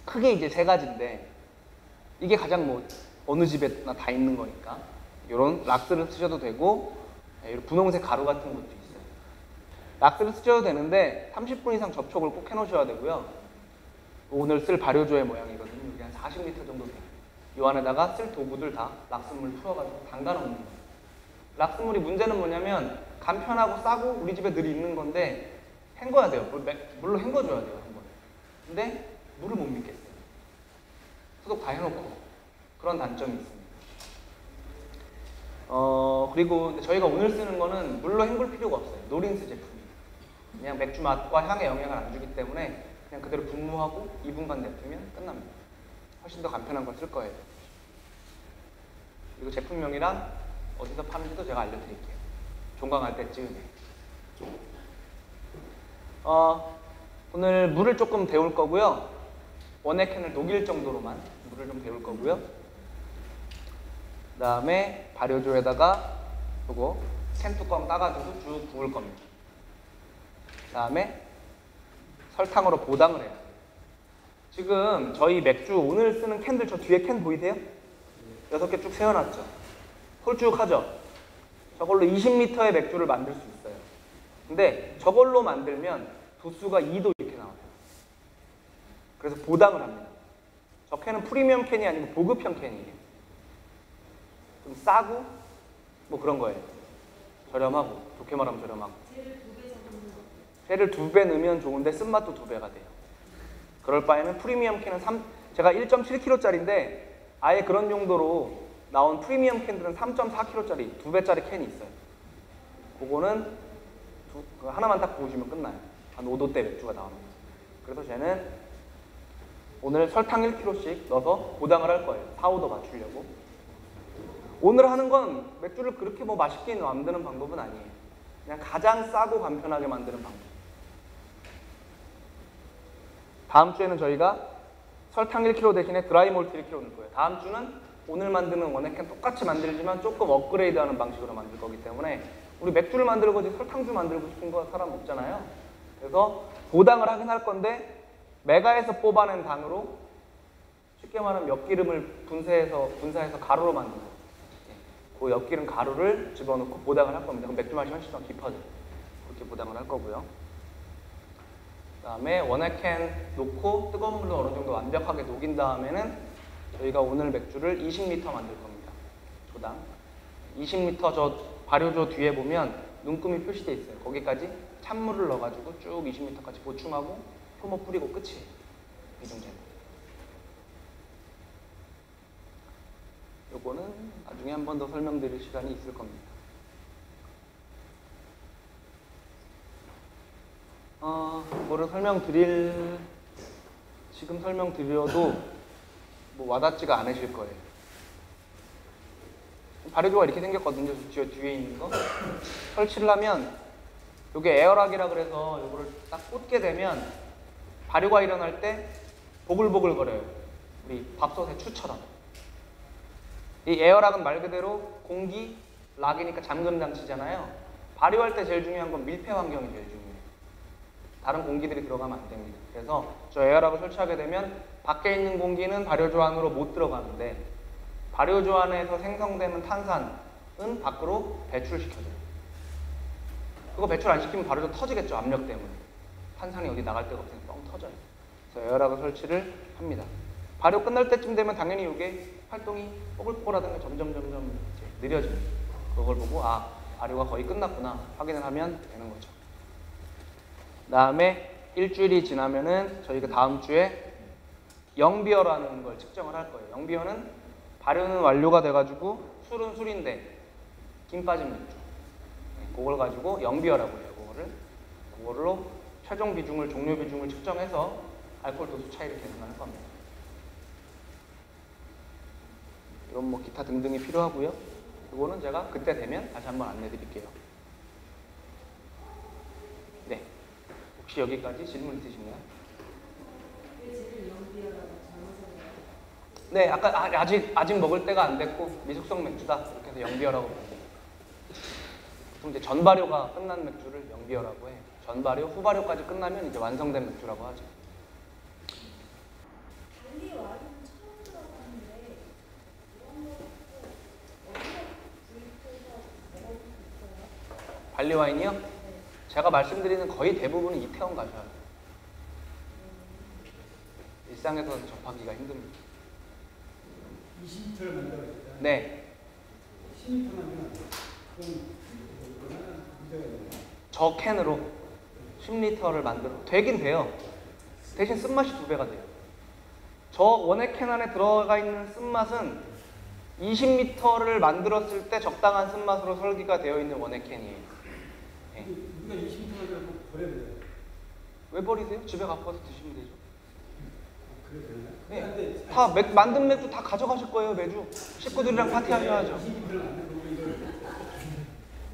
크게 이제 세 가지인데 이게 가장 뭐 어느 집에나 다 있는 거니까 이런 락스를 쓰셔도 되고 네, 이런 분홍색 가루 같은 것도 있어요. 락스를 쓰셔도 되는데 30분 이상 접촉을 꼭 해놓으셔야 되고요. 오늘 쓸 발효조의 모양이거든요. 이게 한 40리터 정도 돼요. 이 안에다가 쓸 도구들 다 락스물 풀어가지고 담가 놓는 거예요. 락스물이 문제는 뭐냐면 간편하고 싸고 우리 집에 늘 있는 건데 헹궈야 돼요. 물, 맥- 물로 헹궈줘야 돼요. 한 번에. 근데 물을 못 믿겠어요. 소독 다 해놓고 그런 단점이 있습니다. 어 그리고 저희가 오늘 쓰는 거는 물로 헹굴 필요가 없어요. 노린스 제품이 그냥 맥주 맛과 향에 영향을 안 주기 때문에 그냥 그대로 분무하고 2분간 냅두면 끝납니다. 훨씬 더 간편한 걸 쓸 거예요. 그리고 제품명이랑 어디서 파는지도 제가 알려드릴게요. 종강할 때쯤에. 어, 오늘 물을 조금 데울 거고요. 원액 캔을 녹일 정도로만 물을 좀 데울 거고요. 그 다음에 발효조에다가 요거 캔 뚜껑 따가지고 쭉 부을 겁니다. 그 다음에 설탕으로 보당을 해요. 지금 저희 맥주 오늘 쓰는 캔들 저 뒤에 캔 보이세요? 여섯 개 쭉 세워놨죠. 홀쭉하죠. 저걸로 20리터의 맥주를 만들 수 있어요. 근데 저걸로 만들면 도수가 2도 이렇게 나와요. 그래서 보당을 합니다. 저 캔은 프리미엄 캔이 아니고 보급형 캔이에요. 좀 싸고 뭐 그런 거예요. 저렴하고 좋게 말하면 저렴하고. 얘를 두 배 넣으면 좋은데 쓴맛도 두 배가 돼요. 그럴 바에는 프리미엄 캔은 3, 쟤가 1.7kg짜리인데 아예 그런 용도로 나온 프리미엄 캔들은 3.4kg짜리 두 배짜리 캔이 있어요. 그거는 두- 그거 하나만 딱 부으시면 끝나요. 한 5도 대 맥주가 나옵니다. 그래서 쟤는 오늘 설탕 1kg씩 넣어서 보당을 할 거예요. 4, 5도 맞추려고. 오늘 하는 건 맥주를 그렇게 뭐 맛있게 만드는 방법은 아니에요. 그냥 가장 싸고 간편하게 만드는 방법. 다음 주에는 저희가 설탕 1kg 대신에 드라이 몰트 1kg 넣을 거예요. 다음 주는 오늘 만드는 원액캔 똑같이 만들지만 조금 업그레이드하는 방식으로 만들 거기 때문에 우리 맥주를 만들고 설탕주 만들고 싶은 거 사람 없잖아요. 그래서 보당을 하긴 할 건데 메가에서 뽑아낸 당으로 쉽게 말하면 엿기름을 분쇄해서 분사해서 가루로 만든 거예요. 그 엿기름 가루를 집어넣고 보당을 할 겁니다. 그럼 맥주 맛이 훨씬 더 깊어져요. 그렇게 보당을 할 거고요. 그다음에 원액캔 놓고 뜨거운 물로 어느 정도 완벽하게 녹인 다음에는 저희가 오늘 맥주를 20리터 만들 겁니다. 조당 20리터 저 발효조 뒤에 보면 눈금이 표시돼 있어요. 거기까지 찬물을 넣어가지고 쭉 20m까지 보충하고 효모 뿌리고 끝이에요. 비중제는. 요거는 나중에 한 번 더 설명드릴 시간이 있을 겁니다. 어, 뭐를 설명드릴 지금 설명드려도 뭐 와닿지가 않으실 거예요. 발효조가 이렇게 생겼거든요. 저 뒤에 있는 거. 설치를 하면 이게 에어락이라 그래서 이거를 딱 꽂게 되면 발효가 일어날 때 보글보글 거려요. 우리 밥솥의 추처럼. 이 에어락은 말 그대로 공기, 락이니까 잠금 장치잖아요. 발효할 때 제일 중요한 건 밀폐 환경이 제일 중요해요. 다른 공기들이 들어가면 안 됩니다. 그래서 저 에어락을 설치하게 되면 밖에 있는 공기는 발효조 안으로 못 들어가는데 발효조 안에서 생성되는 탄산은 밖으로 배출시켜줘요. 그거 배출 안 시키면 발효조 터지겠죠. 압력 때문에. 탄산이 어디 나갈 데가 없으니까 뻥 터져요. 그래서 에어락을 설치를 합니다. 발효 끝날 때쯤 되면 당연히 이게 활동이 뽀글뽀글하던 게 점점 점점 느려집니다. 그걸 보고 아 발효가 거의 끝났구나 확인을 하면 되는 거죠. 다음에 일주일이 지나면은 저희가 다음 주에 영비어라는 걸 측정을 할 거예요. 영비어는 발효는 완료가 돼가지고 술은 술인데 김 빠진 맥주. 네, 그걸 가지고 영비어라고 해요. 그거를 그걸로 최종 비중을 종료 비중을 측정해서 알코올 도수 차이를 계산하는 겁니다. 이런 뭐 기타 등등이 필요하고요. 이거는 제가 그때 되면 다시 한번 안내 드릴게요. 네. 혹시 여기까지 질문 있으신가요? 네, 아까 아, 아직 아직 먹을 때가 안 됐고 미숙성 맥주다 이렇게 해서 영비어라고 보통 이제 전발효가 끝난 맥주를 영비어라고 해요. 전발효, 후발효까지 끝나면 이제 완성된 맥주라고 하죠. 발리 와인이요? 제가 말씀드리는 거의 대부분은 이태원 가셔야 돼요. 일상에서 접하기가 힘듭니다. 20m를 만들었다. 네, 10m 만들면 그럼 그거는 문제가 있네. 저 캔으로 10리터를 만들어 되긴 돼요. 대신 쓴맛이 두 배가 돼요. 저 원액 캔 안에 들어가 있는 쓴맛은 20리터를 만들었을 때 적당한 쓴맛으로 설계가 되어 있는 원액 캔이에요. 네. 우리가 20m 만들고 버려야 돼. 왜 버리세요? 집에 갖고 와서 드시면 되죠. 그래 되나? 네. 근데 다 맥- 만든 맥주 다 가져가실 거예요 매주. 식구들이랑 파티하셔야죠. 20m를 만들고 이걸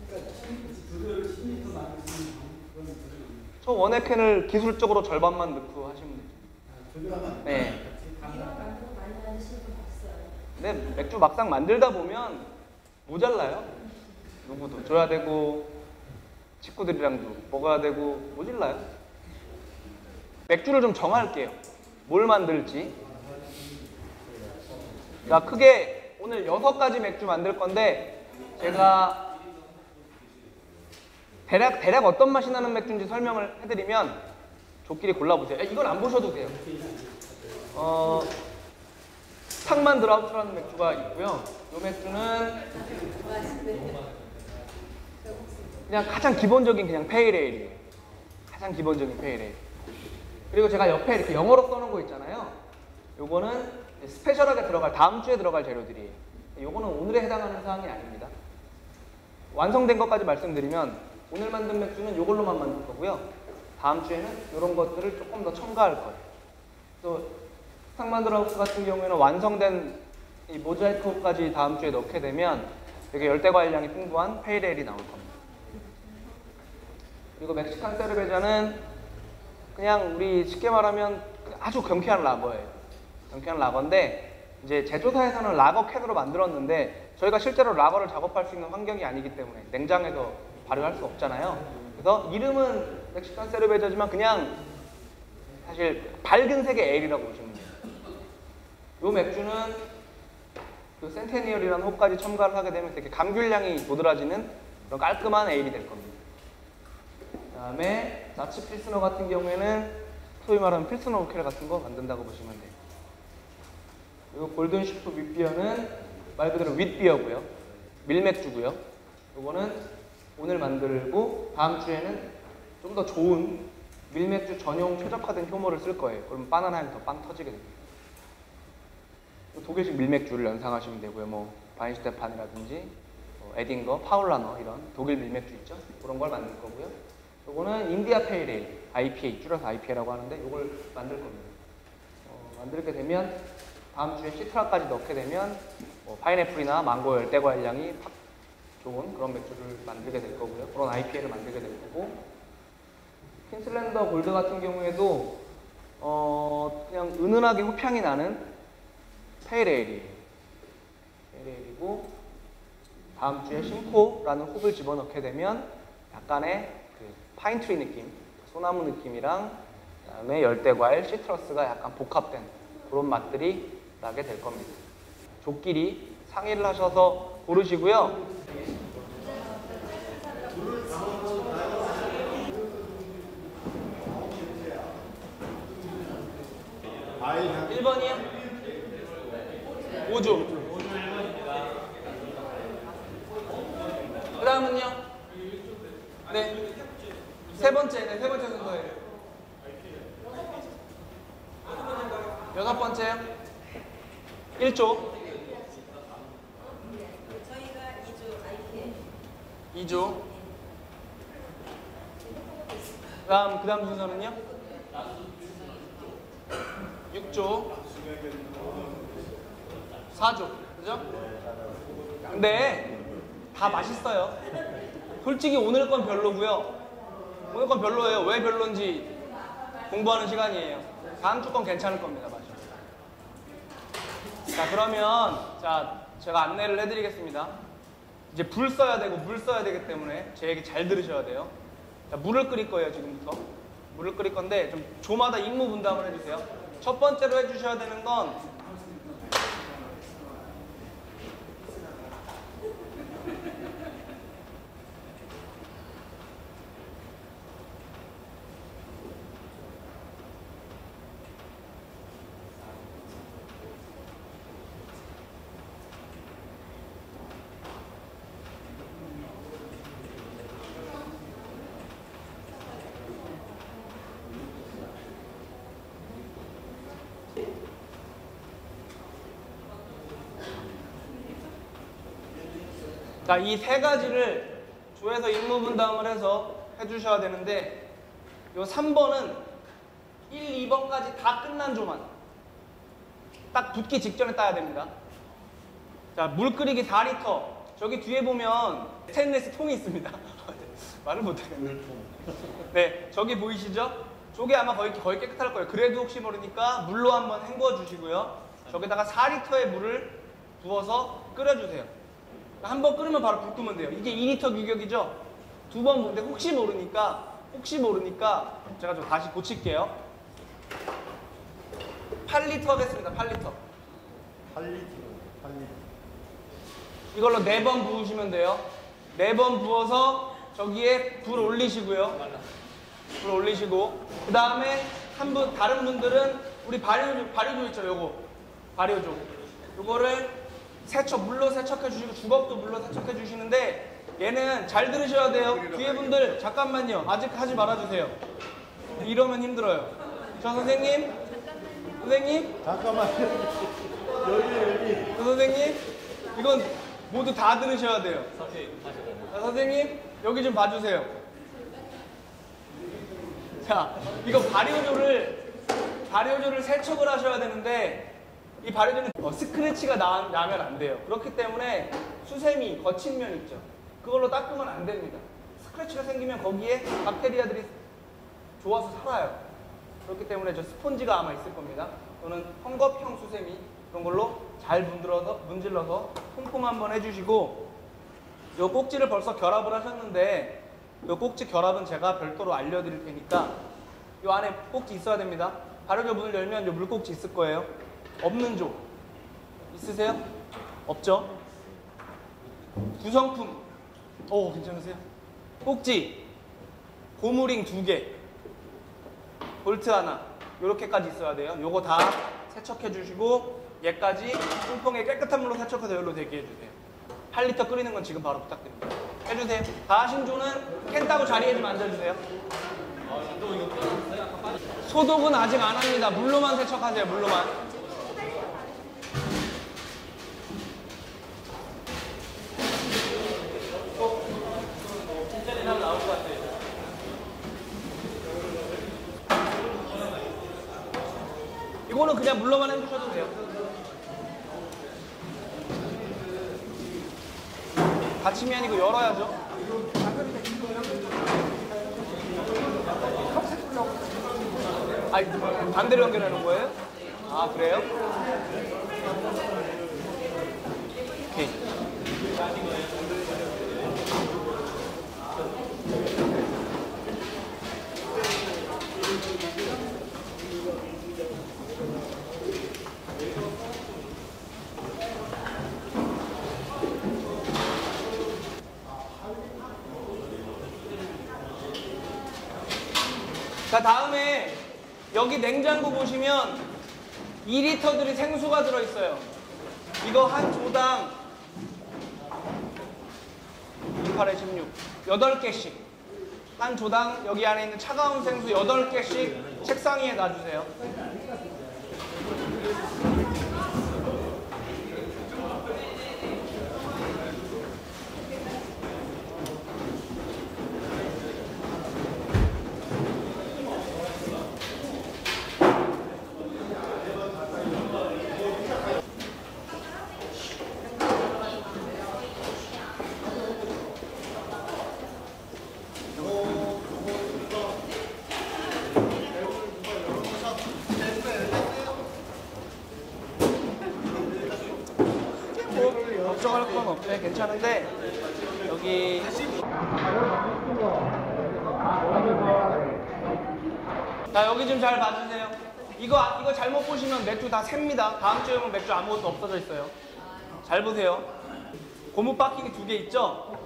그러니까 10, 그걸 10m 만들 수 있는 그런 그런 저 원액 캔을 기술적으로 절반만 넣고 하시면. 아, 조절하면 네. 근데 맥주 막상 만들다 보면 모자라요. 누구도 줘야 되고 식구들이랑도 먹어야 되고 모질라요. 맥주를 좀 정할게요. 뭘 만들지? 자, 크게 오늘 여섯 가지 맥주 만들 건데 제가 대략 대략 어떤 맛이 나는 맥주인지 설명을 해드리면 조끼리 골라보세요. 야, 이건 안 보셔도 돼요. 어, Stockman Draught라는 맥주가 있고요. 이 맥주는 그냥 가장 기본적인 그냥 pale ale이에요. 가장 기본적인 pale ale. 그리고 제가 옆에 이렇게 영어로 써놓은 거 있잖아요. 요거는 special하게 들어갈 다음 주에 들어갈 재료들이에요. 요거는 오늘에 해당하는 사항이 아닙니다. 완성된 것까지 말씀드리면 오늘 만든 맥주는 요걸로만 만들 거고요. 다음 주에는 이런 것들을 조금 더 첨가할 거예요. 또 Stockman Draught 같은 경우에는 완성된 이 모자이크까지 다음 주에 넣게 되면 되게 열대 과일향이 풍부한 pale ale이 나올 겁니다. 그리고 Mexican Cerveza는 그냥 우리 쉽게 말하면 아주 경쾌한 라거예요. 경쾌한 라거인데 이제 제조사에서는 라거 캔으로 만들었는데 저희가 실제로 라거를 작업할 수 있는 환경이 아니기 때문에 냉장에서 발효할 수 없잖아요. 그래서 이름은 멕시칸 세르베자지만 그냥 사실 밝은 색의 에일이라고 보시면 돼요. 이 맥주는 그 센테니얼이라는 홉까지 첨가를 하게 되면 되게 감귤향이 도드라지는 그런 깔끔한 에일이 될 겁니다. 그다음에 Saaz Pilsner 같은 경우에는 소위 말하는 Pilsner Urquell 같은 거 만든다고 보시면 돼요. 그리고 Golden Sheaf Wheat Beer는 말 그대로 윗비어고요. 밀맥주고요. 요거는 오늘 만들고 다음 주에는 좀 더 좋은 밀맥주 전용 최적화된 효모를 쓸 거예요. 그러면 바나나 향이 더 빵 터지게 됩니다. 독일식 밀맥주를 연상하시면 되고요. 뭐 Weihenstephan이라든지 뭐 Erdinger, Paulaner 이런 독일 밀맥주 있죠. 그런 걸 만들 거고요. 요거는 India Pale Ale, IPA 줄여서 IPA라고 하는데 요걸 만들 겁니다. 어, 만들게 되면 다음 주에 시트라까지 넣게 되면 뭐 파인애플이나 망고 열대과일 향이 팍 좋은 그런 맥주를 만들게 될 거고요. 그런 IPA를 만들게 될 거고 퀸슬랜더 골드 같은 경우에도 어 그냥 은은하게 호평이 나는 페이레일이에요. 페이레일이고 다음 주에 심코라는 홉을 집어넣게 되면 약간의 그 pine tree 느낌, 소나무 느낌이랑 그다음에 열대과일, citrus가 약간 복합된 그런 맛들이 나게 될 겁니다. 조끼리 상의를 하셔서 고르시고요. 과일 향 1번이요? 5조. 그 다음은요? 네. 세 번째, 네, 세 번째 순서예요. 여섯 번째요? 1조. 저희가 2주 IPA 2조. 그 다음, 그 다음 순서는요? 6조. 4조. 그죠? 근데 다 맛있어요. 솔직히 오늘 건 별로고요. 오늘 건 별로예요. 왜 별론지 공부하는 시간이에요. 다음 주 건 괜찮을 겁니다. 맛이. 자, 그러면 자, 제가 안내를 해드리겠습니다. 이제 불 써야 되고 물 써야 되기 때문에 제 얘기 잘 들으셔야 돼요. 자, 물을 끓일 거예요, 지금부터. 물을 끓일 건데 좀 조마다 임무 분담을 해주세요. 첫 번째로 해주셔야 되는 건 자, 이 세 가지를 조에서 임무 분담을 해서 해주셔야 되는데, 요 3번은 1, 2번까지 다 끝난 조만. 딱 붙기 직전에 따야 됩니다. 자, 물 끓이기 4리터. 저기 뒤에 보면 스테인레스 통이 있습니다. 말을 못하겠네. 네, 저기 보이시죠? 저게 아마 거의, 거의 깨끗할 거예요. 그래도 혹시 모르니까 물로 한번 헹궈 주시고요. 저기다가 4리터의 물을 부어서 끓여주세요. 한 번 끓으면 바로 불 끄면 돼요. 이게 2리터 규격이죠? 두 번 근데 혹시 모르니까 혹시 모르니까 제가 좀 다시 고칠게요. 8리터 하겠습니다. 8리터. 8리터 8리터 이걸로 네 번 부으시면 돼요. 네 번 부어서 저기에 불 올리시고요. 불 올리시고 그 다음에 한 분 다른 분들은 우리 발효조 발효조 있죠, 요거 발효조. 요거를 세척 물로 세척해 주시고 주걱도 물로 세척해 주시는데 얘는 잘 들으셔야 돼요. 뒤에 분들 잠깐만요. 아직 하지 말아 주세요. 이러면 힘들어요. 저 선생님, 선생님, 잠깐만 여기 여기 저 선생님, 이건 모두 다 들으셔야 돼요. 자, 선생님, 여기 좀 봐주세요. 자, 이거 발효조를, 발효조를 세척을 하셔야 되는데, 이 발효조는 어, 스크래치가 나, 나면 안 돼요. 그렇기 때문에 수세미, 거친 면 있죠. 그걸로 닦으면 안 됩니다. 스크래치가 생기면 거기에 박테리아들이 좋아서 살아요. 그렇기 때문에 저 스폰지가 아마 있을 겁니다. 또는 헝겊형 수세미 그런 걸로 잘 문질러서, 문질러서 폼폼 한번 해주시고 요 꼭지를 벌써 결합을 하셨는데 요 꼭지 결합은 제가 별도로 알려드릴 테니까 요 안에 꼭지 있어야 됩니다. 발효조 문을 열면 요 물꼭지 있을 거예요. 없는 조 있으세요? 없죠? 구성품 오 괜찮으세요? 꼭지 고무링 두 개, 볼트 하나 요렇게까지 있어야 돼요. 요거 다 세척해 주시고 얘까지 통통에 깨끗한 물로 세척해서 열로 대기해 주세요. 8리터 끓이는 건 지금 바로 부탁드립니다. 해주세요. 다 하신 조는 캔 따고 자리에 좀 앉아주세요. 소독은 아직 안 합니다. 물로만 세척하세요. 물로만. 이거는 그냥 물로만 해주셔도 돼요. 닫히면 이거 열어야죠. 아니, 반대로 놓은 거예요? 아, 그래요? 오케이. 자, 다음에 여기 냉장고 보시면 2리터들이 생수가 들어있어요. 이거 한 조당 28에 16, 8개씩. 한 조당 여기 안에 있는 차가운 생수 8개씩 책상 위에 놔주세요. 뭐 걱정할 건 없어요. 괜찮은데 여기 자 여기 좀 잘 봐주세요. 이거 이거 잘못 보시면 맥주 다 셉니다. 다음 주에 오면 맥주 아무것도 없어져 있어요. 잘 보세요. 고무 바킹이 두 개 있죠?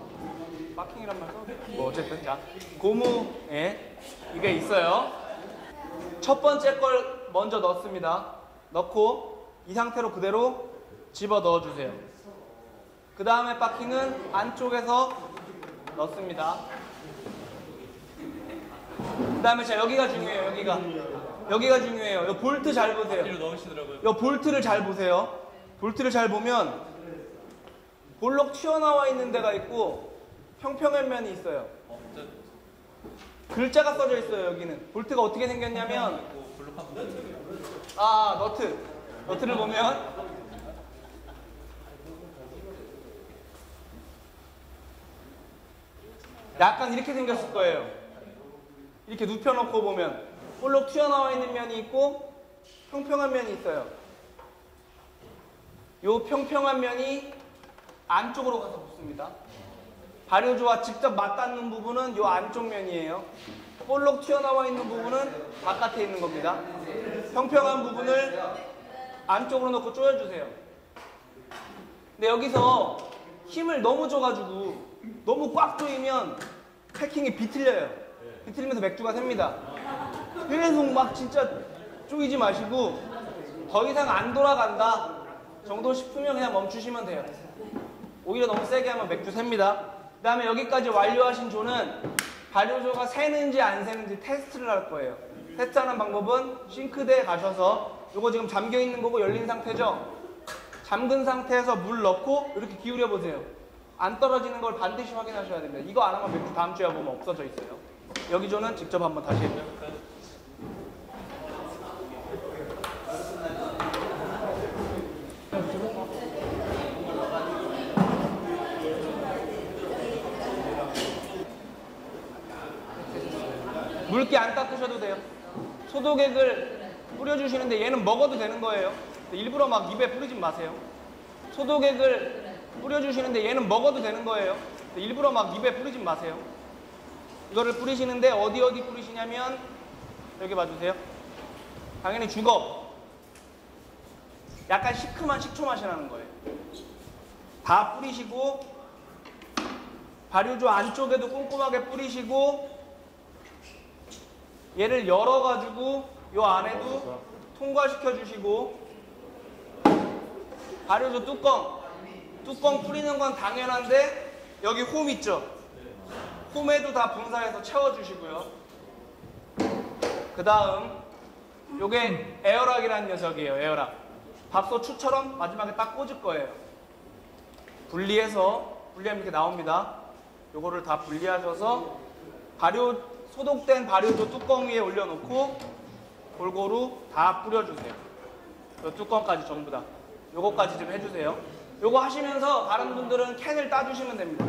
바킹이란 말 돼? 뭐 어쨌든 자 고무에 이게 있어요. 첫 번째 걸 먼저 넣습니다. 넣고 이 상태로 그대로 집어 넣어주세요. 그 다음에 바킹은 안쪽에서 넣습니다. 그 다음에 자 여기가 중요해요. 여기가 여기가 중요해요. 이 볼트 잘 보세요. 이 볼트를 잘 보세요. 볼트를 잘 보면 볼록 튀어나와 있는 데가 있고 평평한 면이 있어요. 글자가 써져 있어요. 여기는 볼트가 어떻게 생겼냐면 아 너트 너트를 보면 약간 이렇게 생겼을 거예요. 이렇게 눕혀놓고 보면 볼록 튀어나와 있는 면이 있고 평평한 면이 있어요. 요 평평한 면이 안쪽으로 가서 붙습니다. 발효조와 직접 맞닿는 부분은 요 안쪽 면이에요. 볼록 튀어나와 있는 부분은 바깥에 있는 겁니다. 평평한 부분을 안쪽으로 넣고 조여주세요. 근데 여기서 힘을 너무 줘가지고 너무 꽉 조이면 패킹이 비틀려요. 비틀리면서 맥주가 셉니다. 계속 막 진짜 조이지 마시고 더 이상 안 돌아간다 정도 싶으면 그냥 멈추시면 돼요. 오히려 너무 세게 하면 맥주 셉니다. 그 다음에 여기까지 완료하신 조는 발효조가 새는지 안 새는지 테스트를 할 거예요. 테스트하는 방법은 싱크대에 가셔서 이거 지금 잠겨 있는 거고 열린 상태죠? 잠근 상태에서 물 넣고 이렇게 기울여 보세요. 안 떨어지는 걸 반드시 확인하셔야 됩니다. 이거 안 하면 맥주 다음 주에 보면 없어져 있어요. 여기 조는 직접 한번 다시 해볼까요? 물기 안 닦으셔도 돼요. 소독액을 뿌려주시는데 얘는 먹어도 되는 거예요. 일부러 막 입에 뿌리지 마세요. 소독액을 뿌려주시는데 얘는 먹어도 되는 거예요. 일부러 막 입에 뿌리지 마세요. 이거를 뿌리시는데 어디 어디 뿌리시냐면 여기 봐주세요. 당연히 주걱. 약간 시큼한 식초 맛이 나는 거예요. 다 뿌리시고 발효조 안쪽에도 꼼꼼하게 뿌리시고 얘를 열어가지고 요 안에도 통과시켜 주시고 발효조 뚜껑 뚜껑 뿌리는 건 당연한데 여기 홈 있죠? 홈에도 다 분사해서 채워주시고요. 그 다음 요게 에어락이라는 녀석이에요. 에어락. 밥솥추처럼 마지막에 딱 꽂을 거예요. 분리해서 분리하면 이렇게 나옵니다. 요거를 다 분리하셔서 발효 소독된 발효조 뚜껑 위에 올려놓고 골고루 다 뿌려주세요. 요 뚜껑까지 전부 다. 요거까지 좀 해주세요. 요거 하시면서 다른 분들은 캔을 따주시면 됩니다.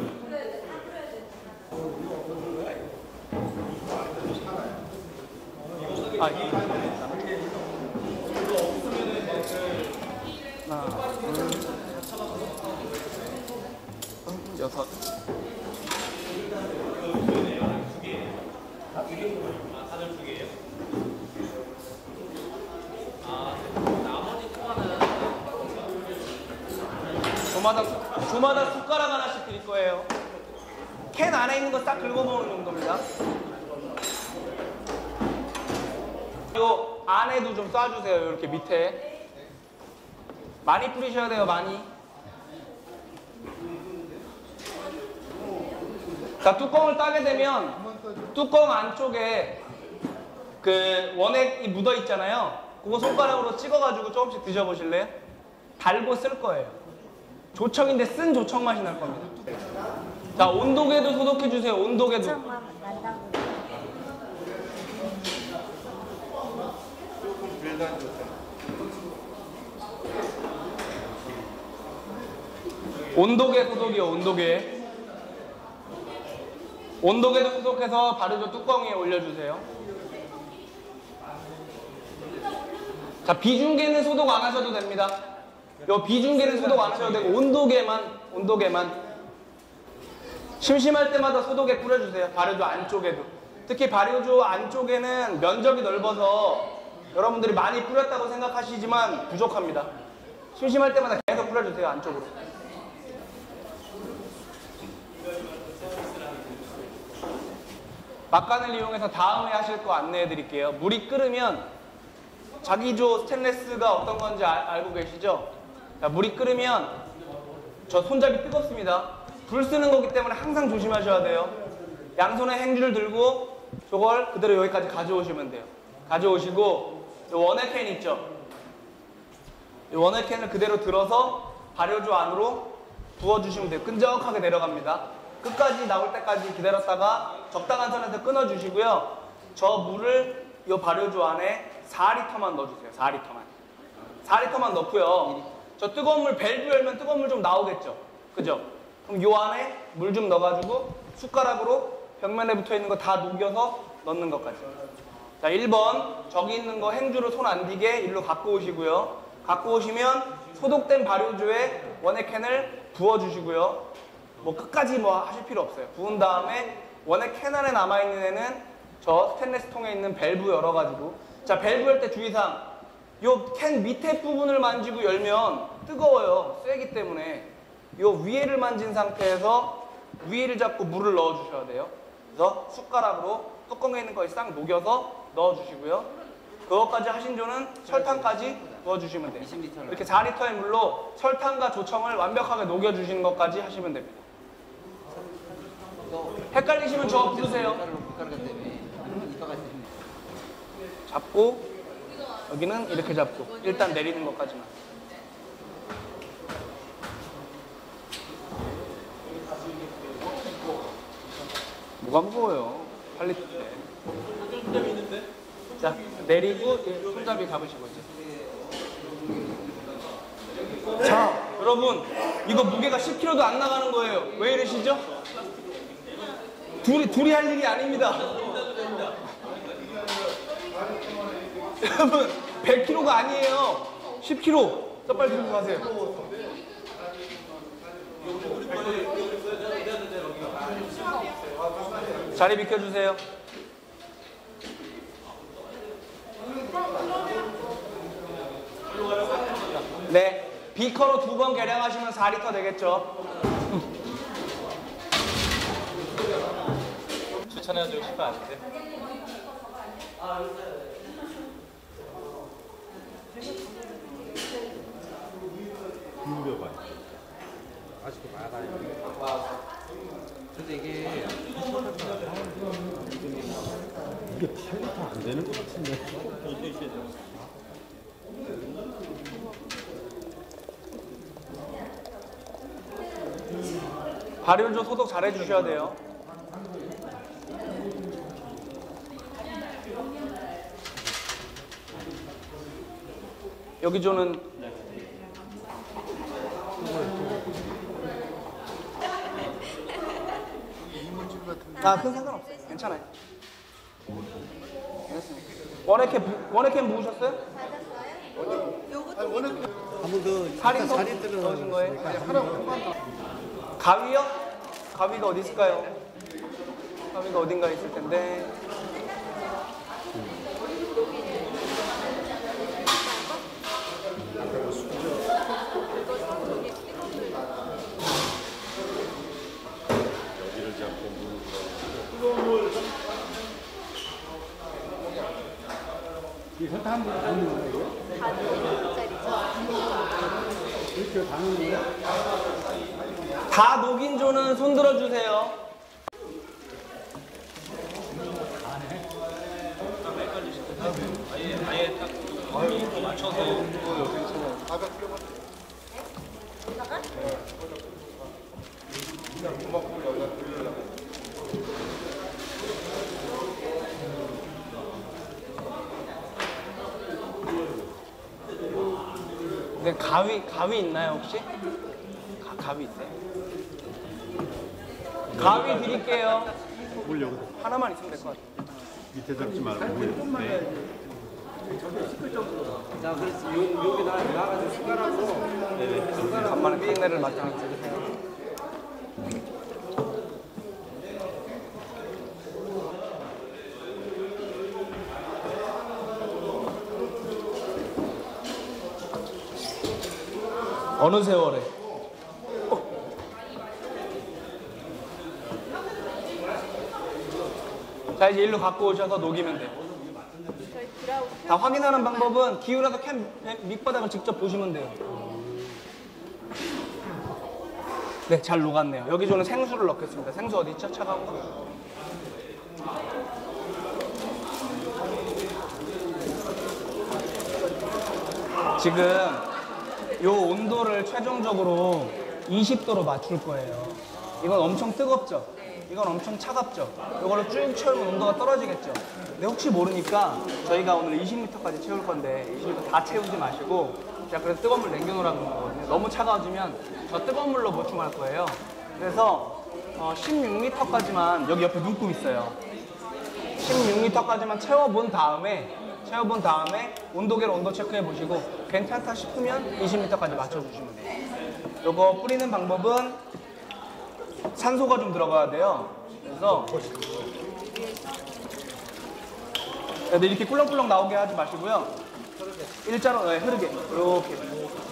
아, 이 하나, 둘, 셋, 여섯. 조마다, 숟- 조마다 숟가락 하나씩 드릴 거예요. 캔 안에 있는 거 싹 긁어 먹는 정도입니다. 요 안에도 좀 쏴주세요. 이렇게 밑에. 많이 뿌리셔야 돼요, 많이. 자, 뚜껑을 따게 되면 뚜껑 안쪽에 그 원액이 묻어 있잖아요. 그거 손가락으로 찍어가지고 조금씩 드셔보실래요? 달고 쓸 거예요. 조청인데 쓴 조청 맛이 날 겁니다. 자, 온도계도 소독해 주세요. 온도계도. 온도계 소독이요, 온도계. 온도계도 소독해서 바르죠 뚜껑 위에 올려주세요. 자, 비중계는 소독 안 하셔도 됩니다. 요 비중계는 소독 안 하셔도 되고, 온도계만, 온도계만. 심심할 때마다 소독에 뿌려주세요. 발효조 안쪽에도. 특히 발효조 안쪽에는 면적이 넓어서 여러분들이 많이 뿌렸다고 생각하시지만 부족합니다. 심심할 때마다 계속 뿌려주세요, 안쪽으로. 막간을 이용해서 다음에 하실 거 안내해 드릴게요. 물이 끓으면 자기조 스테인레스가 어떤 건지 아- 알고 계시죠? 자, 물이 끓으면 저 손잡이 뜨겁습니다. 불 쓰는 거기 때문에 항상 조심하셔야 돼요. 양손에 행주를 들고 저걸 그대로 여기까지 가져오시면 돼요. 가져오시고 요 원액캔 있죠? 요 원액캔을 그대로 들어서 발효조 안으로 부어주시면 돼요. 끈적하게 내려갑니다. 끝까지 나올 때까지 기다렸다가 적당한 선에서 끊어주시고요. 저 물을 이 발효조 안에 4리터만 넣어주세요. 4리터만. 4리터만 넣고요. 저 뜨거운 물 밸브 열면 뜨거운 물 좀 나오겠죠. 그죠? 그럼 요 안에 물 좀 넣어가지고 숟가락으로 벽면에 붙어 있는 거 다 녹여서 넣는 것까지. 자, 1번 저기 있는 거 행주로 손 안 디게 일로 갖고 오시고요. 갖고 오시면 소독된 발효조에 원액캔을 부어주시고요. 뭐 끝까지 뭐 하실 필요 없어요. 부은 다음에 원액캔 안에 남아있는 애는 저 스테인레스 통에 있는 밸브 열어가지고 자 밸브 열 때 주의사항 요 캔 밑에 부분을 만지고 열면 뜨거워요. 쇠기 때문에 요 위에를 만진 상태에서 위에를 잡고 물을 넣어주셔야 돼요. 그래서 숟가락으로 뚜껑에 있는 거에 싹 녹여서 넣어주시고요. 그것까지 하신 조는 설탕까지 부어주시면 돼요. 이렇게 4리터의 물로 설탕과 조청을 완벽하게 녹여주시는 것까지 하시면 됩니다. 헷갈리시면 저 부르세요. 잡고 여기는 이렇게 잡고 일단 내리는 것까지만. 뭐가 무거워요? 8리터 때. 자, 내리고 예, 손잡이 잡으시고 이제. 자, 여러분, 이거 무게가 10kg도 안 나가는 거예요. 왜 이러시죠? 둘이, 둘이 할 일이 아닙니다. 여러분, 100kg가 아니에요. 10kg. 자, 빨리 들고 가세요. 자리 비켜주세요. 네. 비커로 두 번 계량하시면 4리터 되겠죠. 추천해주고 싶어 아 닌데? 아직도 막아요. 근데 이게 이게 8리터 안 되는 것 같은데. 발효조 소독 잘 해주셔야 돼요. 여기 조는 아, 큰 상관없어요. 괜찮아요. 부- 원액캔 부으셨어요? 한번 더 살인 살이 넣으신 들어가는 거예요? 가위요? 가위가 어디 있을까요? 가위가 어딘가 있을 텐데. 이 설탕 한번 넣는 거예요? 이렇게 다는 거예요? 다 녹인 조는 손 들어주세요. 네, 가위 가위 있나요 혹시? 가, 가위 있어요? 가위 드릴게요. 물 여기다 하나만 있으면 될 것 같아요. 밑에 잡지 말고 물. 네. 자 그래서 요 여기 나 나가지고 숟가락으로 간만에 팬네를 맡아 주세요. 어느 세월에? 자 이제 일로 갖고 오셔서 녹이면 돼요. 다 확인하는 방법은 기울여서 캔 밑바닥을 직접 보시면 돼요. 네, 잘 녹았네요. 여기 저는 생수를 넣겠습니다. 생수 어디 있죠? 차가운 거. 지금 요 온도를 최종적으로 20도로 맞출 거예요. 이건 엄청 뜨겁죠? 이건 엄청 차갑죠? 이걸로 쭉 채우면 온도가 떨어지겠죠? 근데 혹시 모르니까 저희가 오늘 20m까지 채울 건데 20m 다 채우지 마시고 제가 그래서 뜨거운 물 남겨놓으라고 그런 거거든요. 너무 차가워지면 저 뜨거운 물로 보충할 거예요. 그래서 16m까지만 여기 옆에 눈금 있어요. 16m까지만 채워본 다음에 채워본 다음에 온도계로 온도 체크해 보시고 괜찮다 싶으면 20m까지 맞춰주시면 돼요. 요거 뿌리는 방법은 산소가 좀 들어가야 돼요. 그래서 근데 이렇게 꿀렁꿀렁 나오게 하지 마시고요. 일자로 네, 흐르게 이렇게.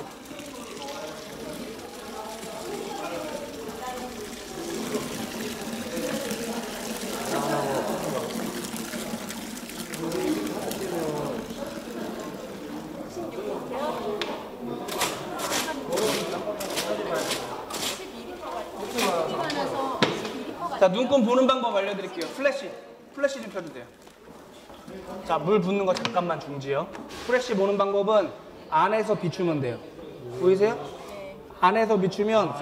자, 눈금 보는 방법 알려드릴게요. 플래시. 플래시 좀 켜주세요. 자, 물 붓는 거 잠깐만 중지요. 플래시 보는 방법은 안에서 비추면 돼요. 보이세요? 안에서 비추면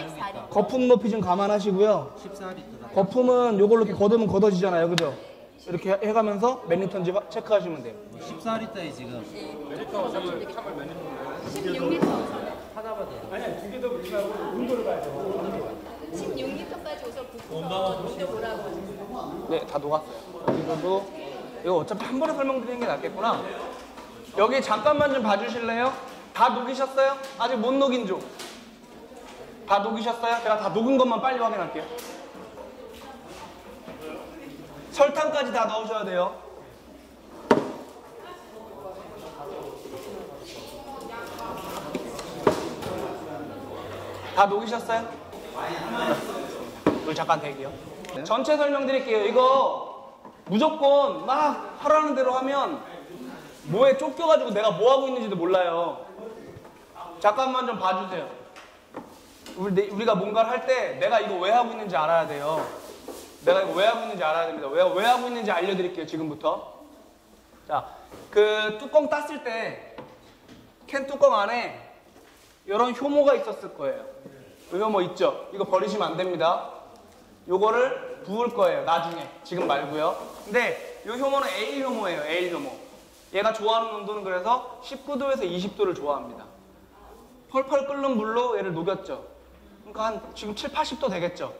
거품 높이 좀 감안하시고요. 14리터다. 거품은 요걸로 이렇게 걷으면 걷어지잖아요. 그죠? 이렇게 해- 해가면서 몇 리터인지 봐- 체크하시면 돼요. 14리터에 지금 16m까지 우선 붓고서 녹여보라고. 네, 다 녹았어요. 여기서도 이거 어차피 한 번에 설명드리는 게 낫겠구나. 여기 잠깐만 좀 봐주실래요? 다 녹이셨어요? 아직 못 녹인 쪽. 다 녹이셨어요? 제가 다 녹은 것만 빨리 확인할게요. 설탕까지 다 넣으셔야 돼요. 다 녹이셨어요? 물 잠깐 대기요. 전체 설명드릴게요. 이거 무조건 막 하라는 대로 하면 뭐에 쫓겨가지고 내가 뭐 하고 있는지도 몰라요. 잠깐만 좀 봐주세요. 우리, 내- 우리 가 뭔가를 할 때 내가 이거 왜 하고 있는지 알아야 돼요. 내가 이거 왜 하고 있는지 알아야 됩니다. 왜, 왜 하고 있는지 알려드릴게요, 지금부터. 자, 그 뚜껑 땄을 때 캔 뚜껑 안에 이런 효모가 있었을 거예요. 이 효모 있죠? 이거 버리시면 안 됩니다. 요거를 부을 거예요, 나중에. 지금 말고요. 근데 이 효모는 에일 효모예요, 에일 효모. 얘가 좋아하는 온도는 그래서 19도에서 20도를 좋아합니다. 펄펄 끓는 물로 얘를 녹였죠. 그러니까 한 지금 7, 80도 되겠죠.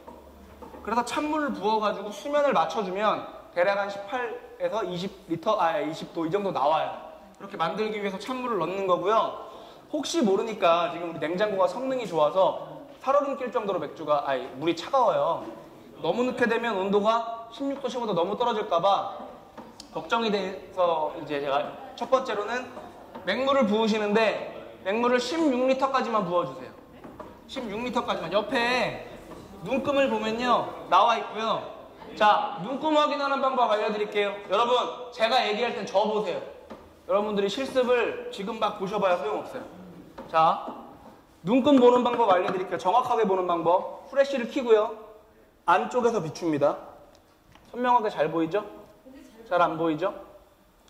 그래서 찬물을 부어가지고 수면을 맞춰주면 대략 한 18에서 20리터, 아 20도 이 정도 나와요. 그렇게 만들기 위해서 찬물을 넣는 거고요. 혹시 모르니까 지금 우리 냉장고가 성능이 좋아서 살얼음 낄 정도로 맥주가, 아니 물이 차가워요. 너무 넣게 되면 온도가 16도, 15도 너무 떨어질까봐 걱정이 돼서 이제 제가 첫 번째로는 맹물을 부으시는데 맹물을 16리터까지만 부어주세요. 16리터까지만. 옆에 눈금을 보면요. 나와 있고요. 자, 눈금 확인하는 방법 알려드릴게요. 여러분, 제가 얘기할 땐 저 보세요. 여러분들이 실습을 지금 막 보셔봐야 소용없어요. 자, 눈금 보는 방법 알려드릴게요. 정확하게 보는 방법. 후레쉬를 켜고요. 안쪽에서 비춥니다. 선명하게 잘 보이죠? 잘 안 보이죠?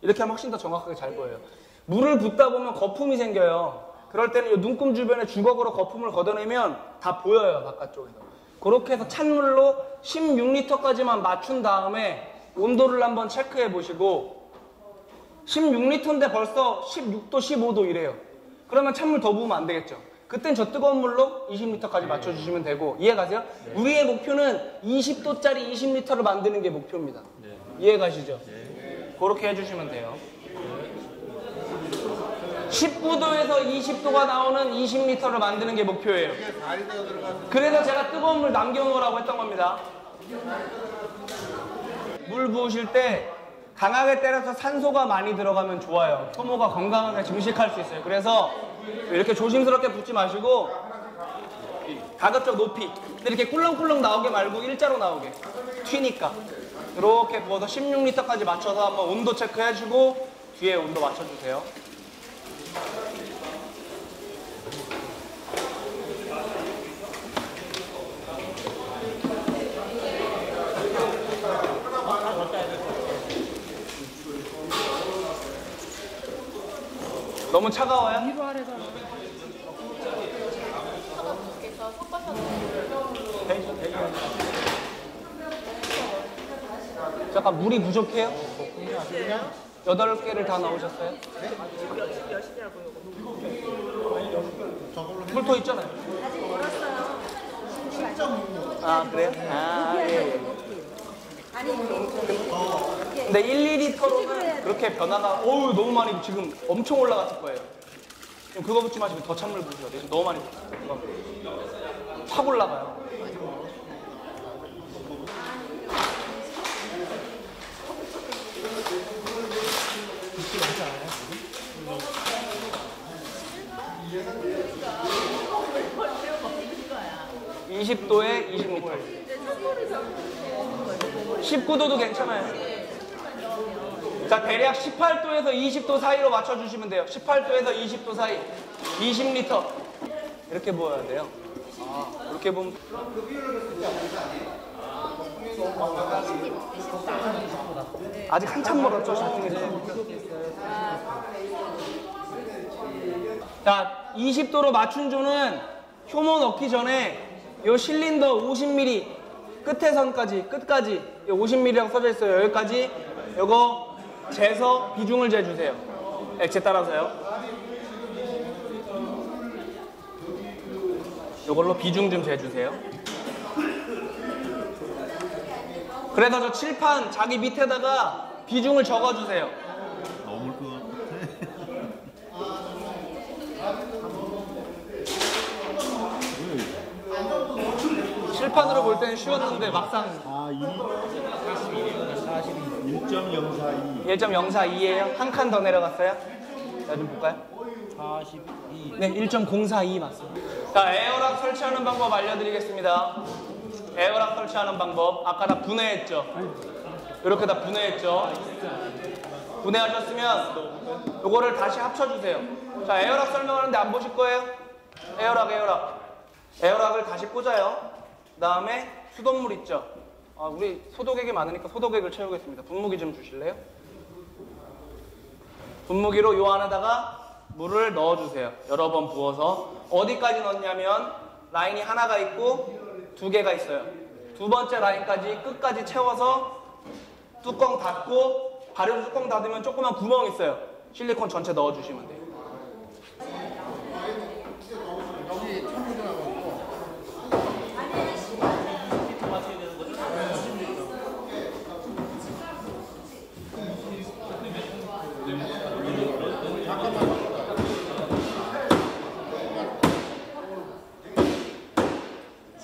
이렇게 하면 훨씬 더 정확하게 잘 보여요. 물을 붓다 보면 거품이 생겨요. 그럴 때는 이 눈금 주변에 주걱으로 거품을 걷어내면 다 보여요, 바깥쪽에서. 그렇게 해서 찬물로 16리터까지만 맞춘 다음에 온도를 한번 체크해 보시고 16리터인데 벌써 16도, 15도 이래요. 그러면 찬물 더 부으면 안 되겠죠. 그땐 저 뜨거운 물로 20리터까지 맞춰주시면 되고 이해가세요? 우리의 목표는 20도짜리 20리터를 만드는 게 목표입니다. 이해가시죠? 그렇게 해주시면 돼요. 19도에서 20도가 나오는 20리터를 만드는 게 목표예요. 그래서 제가 뜨거운 물 남겨놓으라고 했던 겁니다. 물 부으실 때 강하게 때려서 산소가 많이 들어가면 좋아요. 효모가 건강하게 증식할 수 있어요. 그래서 이렇게 조심스럽게 붓지 마시고 가급적 높이. 근데 이렇게 꿀렁꿀렁 나오게 말고 일자로 나오게. 튀니까. 이렇게 부어서 16리터까지 맞춰서 한번 온도 체크해주고 뒤에 온도 맞춰주세요. 너무 차가워요? 잠깐 물이 부족해요? 여덟 개를 다 넣으셨어요? 물통 있잖아요. 아 그래요? 아 예. 근데 1, 2리터로는 그렇게 변화가 어우 너무 많이 지금 엄청 올라갔을 거예요. 지금 그거 붓지 마시고 더 찬물 부으셔야 돼요. 너무 많이. 확 올라가요. (20도에) (20리터) 19도도 괜찮아요. 자, 대략 18도에서 20도 사이로 맞춰주시면 돼요. 18도에서 20도 사이. 20리터. 이렇게 부어야 돼요. 아, 이렇게 보면. 아직 한참 멀었죠, 샤팅에서. 자, 20도로 맞춘 조는 효모 넣기 전에 요 실린더 50mm 끝에 선까지 끝까지 50mm라고 써져 있어요. 여기까지 요거 재서 비중을 재주세요. 액체 따라서요. 요걸로 비중 좀 재주세요. 그래서 저 칠판 자기 밑에다가 비중을 적어주세요. 넘을 것 같아. 칠판으로 볼 때는 쉬웠는데 막상 1.042. 1.042예요. 한 칸 더 내려갔어요. 자, 좀 볼까요? 42. 네, 1.042 맞습니다. 자, 에어락 설치하는 방법 알려드리겠습니다. 에어락 설치하는 방법. 아까 다 분해했죠? 이렇게 다 분해했죠? 분해하셨으면 요거를 다시 합쳐주세요. 자, 에어락 설명하는데 안 보실 거예요? 에어락, 에어락. 에어락을 다시 꽂아요. 그 다음에 수돗물 있죠? 아, 우리 소독액이 많으니까 소독액을 채우겠습니다. 분무기 좀 주실래요? 분무기로 요 안에다가 물을 넣어주세요. 여러 번 부어서 어디까지 넣냐면 라인이 하나가 있고 두 개가 있어요. 두 번째 라인까지 끝까지 채워서 뚜껑 닫고 발효 뚜껑 닫으면 조그만 구멍 있어요. 실리콘 전체 넣어주시면 돼요.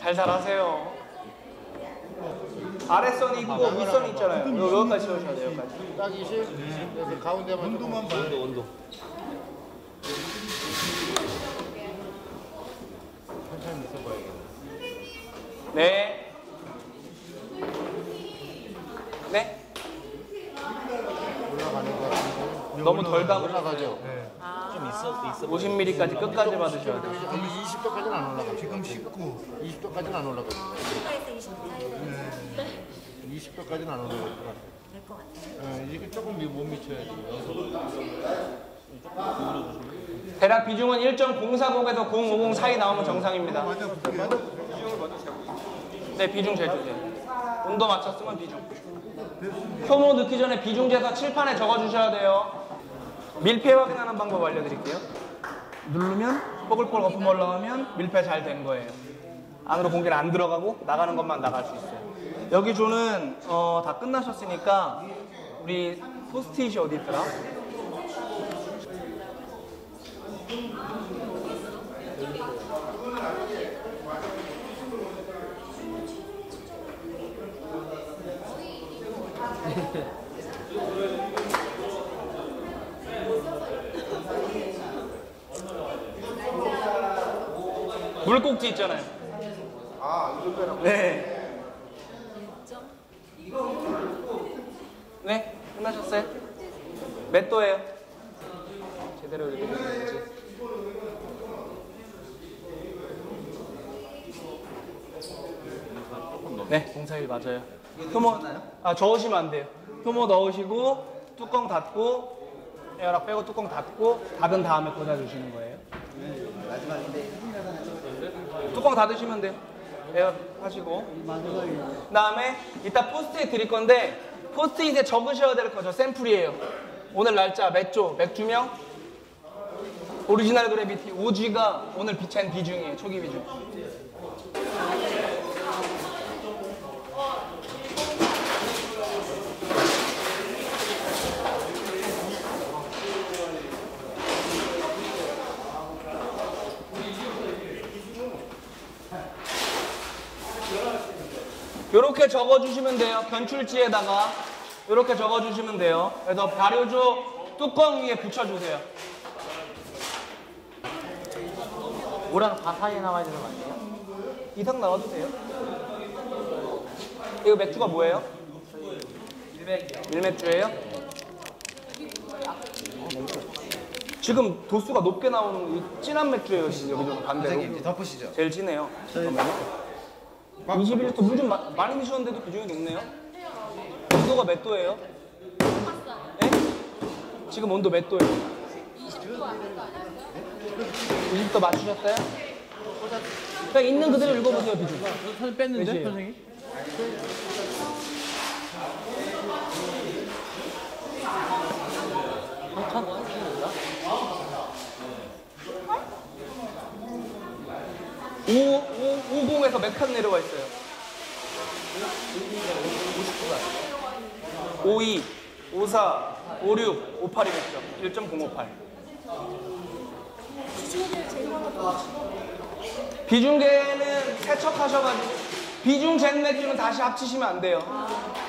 살살 하세요. 아래선이 있고 윗선이 있잖아요. 요- 여기까지 채우셔야 돼요. 여기까지. 딱 20. 여기 가운데만 온도만 봐요. 온도 온도. 천천히 있어 봐야겠네. 네. 네. 올라가는 거 같은데. 너무 덜 담으셔. 올라가죠. 좀 있어 있어. 50ml까지 끝까지 받으셔야 돼요. 여기 20도까지는 안 올라가. 지금 19. 20도까지는 안 올라가. 한가에서 20분 사이에 20도까지는 안 올라가. 될것 같아요. 어, 이게 조금 미- 못 미쳐야지. 대략 비중은 1.040에서 050 사이 나오면 정상입니다. 네, 비중 재주세요. 온도 맞췄으면 비중. 효모 넣기 전에 비중 재서 칠판에 적어주셔야 돼요. 밀폐 확인하는 방법 알려드릴게요. 누르면 뽀글뽀글 거품 올라오면 밀폐 잘 된 거예요. 안으로 공기는 안 들어가고 나가는 것만 나갈 수 있어요. 여기 조는 어, 다 끝나셨으니까 우리 포스트잇이 어디 있더라? 물꼭지 있잖아요. 아? 네. 네, 끝나셨어요? 몇 도예요? 제대로 읽어주는지. 네, 공사일 맞아요. 효모, 아, 저으시면 안 돼요. 효모 넣으시고, 뚜껑 닫고, 에어락 빼고 뚜껑 닫고, 닫은 다음에 꽂아주시는 거예요. 뚜껑 닫으시면 돼요. 에어 하시고. 그 다음에 이따 포스트잇 드릴 건데 포스트잇에 적으셔야 될 거죠. 샘플이에요. 오늘 날짜 몇 조, 맥주 명, original gravity, OG가 오늘 비찬 비중이에요. 초기 비중. 이렇게 적어주시면 돼요. 견출지에다가 이렇게 적어주시면 돼요. 그래서 발효조 뚜껑 위에 붙여주세요. 뭐랑 다 사이에 나와야 되는 거 아니에요? 이상 나와도 돼요. 이거 맥주가 뭐예요? 밀맥주예요? 지금 도수가 높게 나오는 이 진한 맥주예요. 지금 여기 좀 반대로. 덮으시죠. 제일 진해요. 잠깐만요. 21도 물 좀 많이 드셨는데도 비중이 높네요. 온도가 몇 도예요? 네? 지금 온도 몇 도예요? 20도 맞추셨어요? 그냥 있는 그대로 읽어보세요, 비중. 사진 뺐는데? 선생님? 오, 오, 50에서 몇 칸 내려와 있어요? 52, 54, 56, 58이겠죠. 1.058. 주주들 제공한 것도 비중계는 세척하셔가지고 비중 젠 맥주는 다시 합치시면 안 돼요.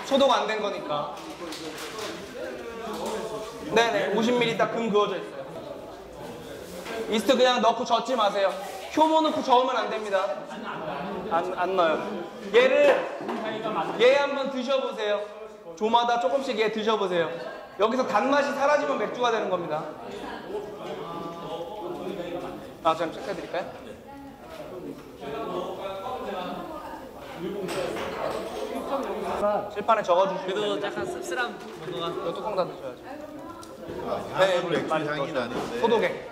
소독 안 된 거니까. 네네, 50ml 딱 금 그어져 있어요. 이스트 그냥 넣고 젓지 마세요. 효모 넣고 저으면 안 됩니다. 안, 안 넣어요. 얘를 얘 한번 드셔보세요. 조마다 조금씩 얘 드셔보세요. 여기서 단맛이 사라지면 맥주가 되는 겁니다. 아, 잠 체크해드릴까요? 칠판에 적어주시면 그래도 됩니다. 약간 씁쓸한 이거 뚜껑 닫으셔야죠. 향은 네, 맥주 향이. 나는데 소독액.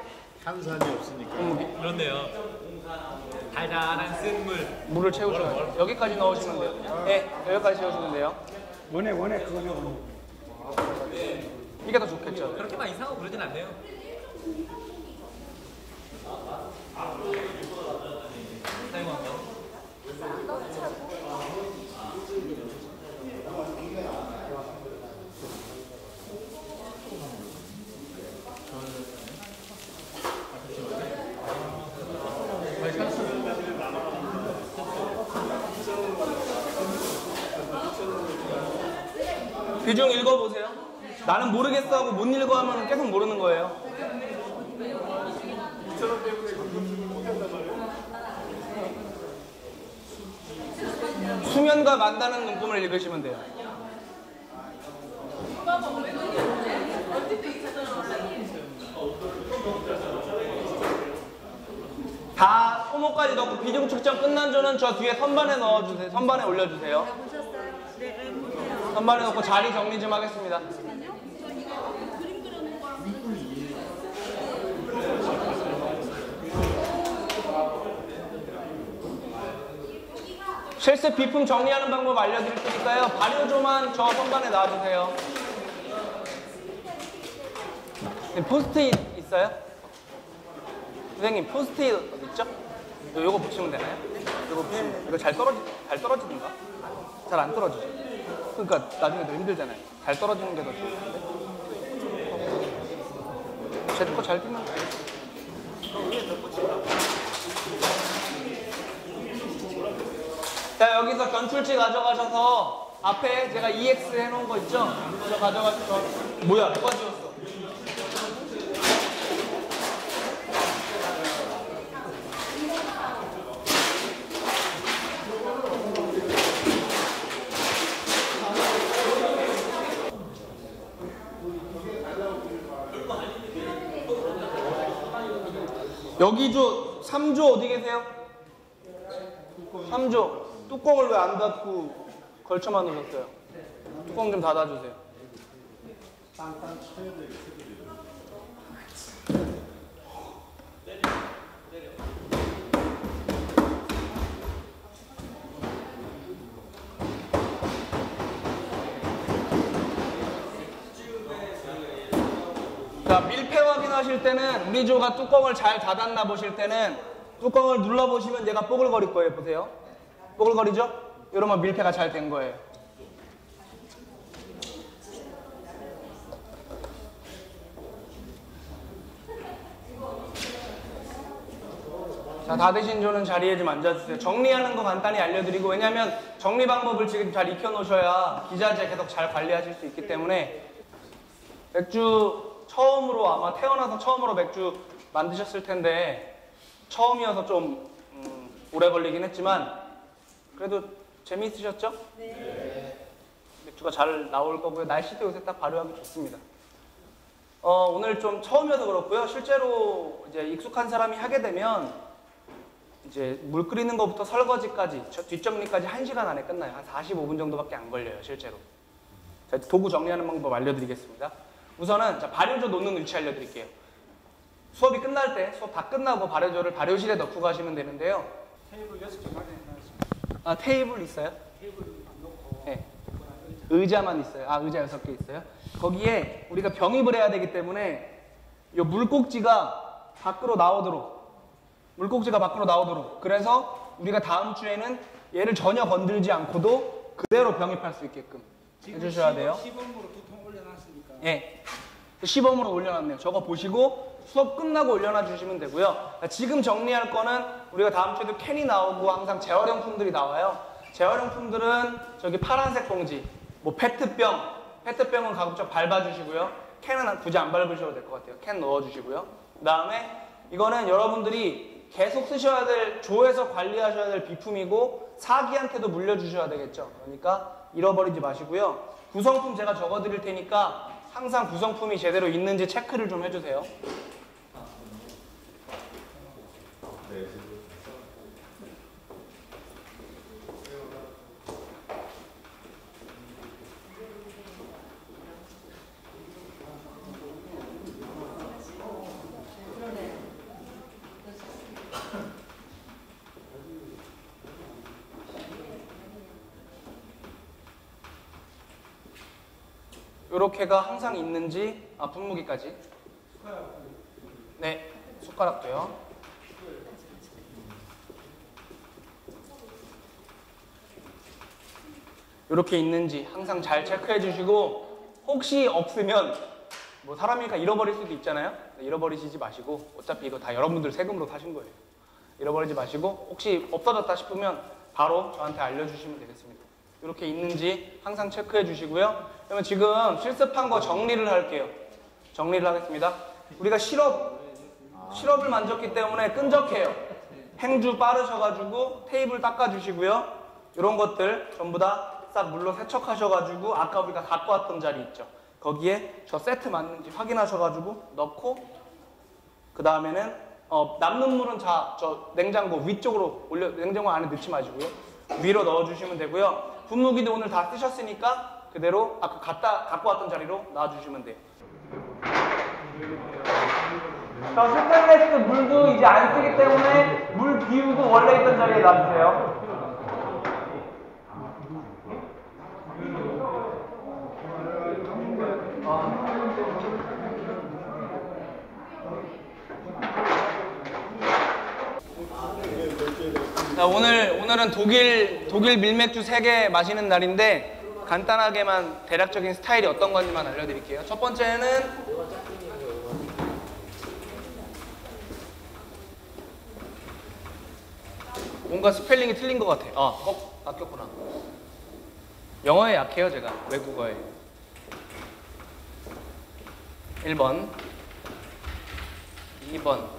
탄산이 없으니까 그렇네요. 달달한 쓴물. 물을 채우셔야죠. 여기까지 넣으시면 돼요. 네, 여기까지 채우시면 돼요. 원해 원해 그거는 원해. 이게 더 좋겠죠. 그렇게만 이상하고 그러진 않네요. 사용한 거. 비중 읽어보세요. 나는 모르겠어 하고 못 읽어 하면 계속 모르는 거예요. 수면과 만다는 눈금을 읽으시면 돼요. 다 소모까지 넣고 비중 측정 끝난 줄은 저 뒤에 선반에 넣어주세요. 선반에 올려주세요. 보셨어요? 네, 네. 선반에 넣고 자리 정리 좀 하겠습니다. 실습 비품 정리하는 방법 알려드릴 테니까요. 발효조만 저 선반에 놔주세요. 네, 포스트잇 있어요? 선생님 포스트잇 있죠? 요- 요거 붙이면 되나요? 요거 붙이면 이거 잘 떨어지 잘 떨어지는가? 잘 안 떨어지죠. 그러니까 나중에 더 힘들잖아요. 잘 떨어지는 게 더 좋은데. 제거 잘 뛰면 자 여기서 견출지 가져가셔서 앞에 제가 EX 해놓은 거 있죠? 그거 가져가셔서 뭐야 누가 지웠어? 여기 조 3조 어디 계세요? 3조 뚜껑을 왜 안 닫고 걸쳐만 놓으셨어요? 뚜껑 좀 닫아주세요. 자, 밀폐 확인하실 때는 우리 조가 뚜껑을 잘 닫았나 보실 때는 뚜껑을 눌러보시면 얘가 뽀글거릴 거예요. 보세요. 뽀글거리죠? 이러면 밀폐가 잘 된 거예요. 자, 다 드신 조는 자리에 좀 앉아주세요. 정리하는 거 간단히 알려드리고, 왜냐면 정리 방법을 지금 잘 익혀놓으셔야 기자재 계속 잘 관리하실 수 있기 때문에 맥주 처음으로 아마 태어나서 처음으로 맥주 만드셨을 텐데 처음이어서 좀 음, 오래 걸리긴 했지만 그래도 재미있으셨죠? 네. 맥주가 잘 나올 거고요. 날씨도 요새 딱 발효하기 좋습니다. 어, 오늘 좀 처음이어서 그렇고요. 실제로 이제 익숙한 사람이 하게 되면 이제 물 끓이는 것부터 설거지까지 저 뒷정리까지 1시간 안에 끝나요. 한 45분 정도밖에 안 걸려요, 실제로. 자, 도구 정리하는 방법 알려드리겠습니다. 우선은 자, 발효조 놓는 위치 알려드릴게요. 수업이 끝날 때 수업 다 끝나고 발효조를 발효실에 넣고 가시면 되는데요. 테이블 여섯 개 마련해 놨습니다. 아 테이블 있어요? 테이블 놓고 네. 의자만 있어요. 아 의자 여섯 개 있어요. 거기에 우리가 병입을 해야 되기 때문에 이 물꼭지가 밖으로 나오도록 물꼭지가 밖으로 나오도록 그래서 우리가 다음 주에는 얘를 전혀 건들지 않고도 그대로 병입할 수 있게끔 해주셔야 돼요. 시범 예. 시범으로 올려놨네요. 저거 보시고 수업 끝나고 올려놔 주시면 되고요. 지금 정리할 거는 우리가 다음 주에도 캔이 나오고 항상 재활용품들이 나와요. 재활용품들은 저기 파란색 봉지, 뭐 페트병, 페트병은 가급적 밟아주시고요. 캔은 굳이 안 밟으셔도 될 것 같아요. 캔 넣어주시고요. 그 다음에 이거는 여러분들이 계속 쓰셔야 될, 조에서 관리하셔야 될 비품이고 사기한테도 물려주셔야 되겠죠. 그러니까 잃어버리지 마시고요. 구성품 제가 적어드릴 테니까 항상 구성품이 제대로 있는지 체크를 좀 해주세요. 요렇게가 항상 있는지 아 분무기까지. 네 숟가락도요. 이렇게 있는지 항상 잘 체크해 주시고 혹시 없으면 뭐 사람이니까 잃어버릴 수도 있잖아요. 잃어버리시지 마시고 어차피 이거 다 여러분들 세금으로 사신 거예요. 잃어버리지 마시고 혹시 없어졌다 싶으면 바로 저한테 알려주시면 되겠습니다 이렇게 있는지 항상 체크해 주시고요. 그러면 지금 실습한 거 정리를 할게요. 정리를 하겠습니다. 우리가 시럽 시럽을 만졌기 때문에 끈적해요. 행주 빠르셔가지고 테이블 닦아주시고요. 이런 것들 전부 다 싹 물로 세척하셔가지고 아까 우리가 갖고 왔던 자리 있죠? 거기에 저 세트 맞는지 확인하셔가지고 넣고 그 다음에는 어, 남는 물은 자, 저 냉장고 위쪽으로 올려 냉장고 안에 넣지 마시고요. 위로 넣어주시면 되고요 분무기도 오늘 다 쓰셨으니까 그대로 아까 갖다 갖고 왔던 자리로 놔주시면 돼요. 저 스테인레스 물도 이제 안 쓰기 때문에 물 비우고 원래 있던 자리에 놔주세요. 자, 오늘 오늘은 독일 독일 밀맥주 3개 마시는 날인데 간단하게만 대략적인 스타일이 어떤 건지만 알려드릴게요. 첫 번째는 뭔가 스펠링이 틀린 것 같아. 아, 어, 바뀌었구나. 영어에 약해요, 제가. 외국어에. 1번. 2번.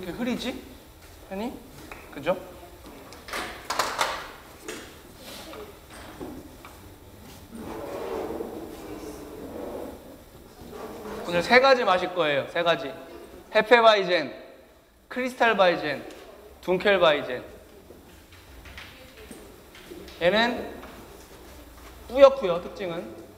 이렇게 흐리지? 편이? 그죠? 오늘 세 가지 마실 거예요. 세 가지. 헤페바이젠, 크리스탈바이젠, 둔켈바이젠. 얘는 뿌옇고요. 특징은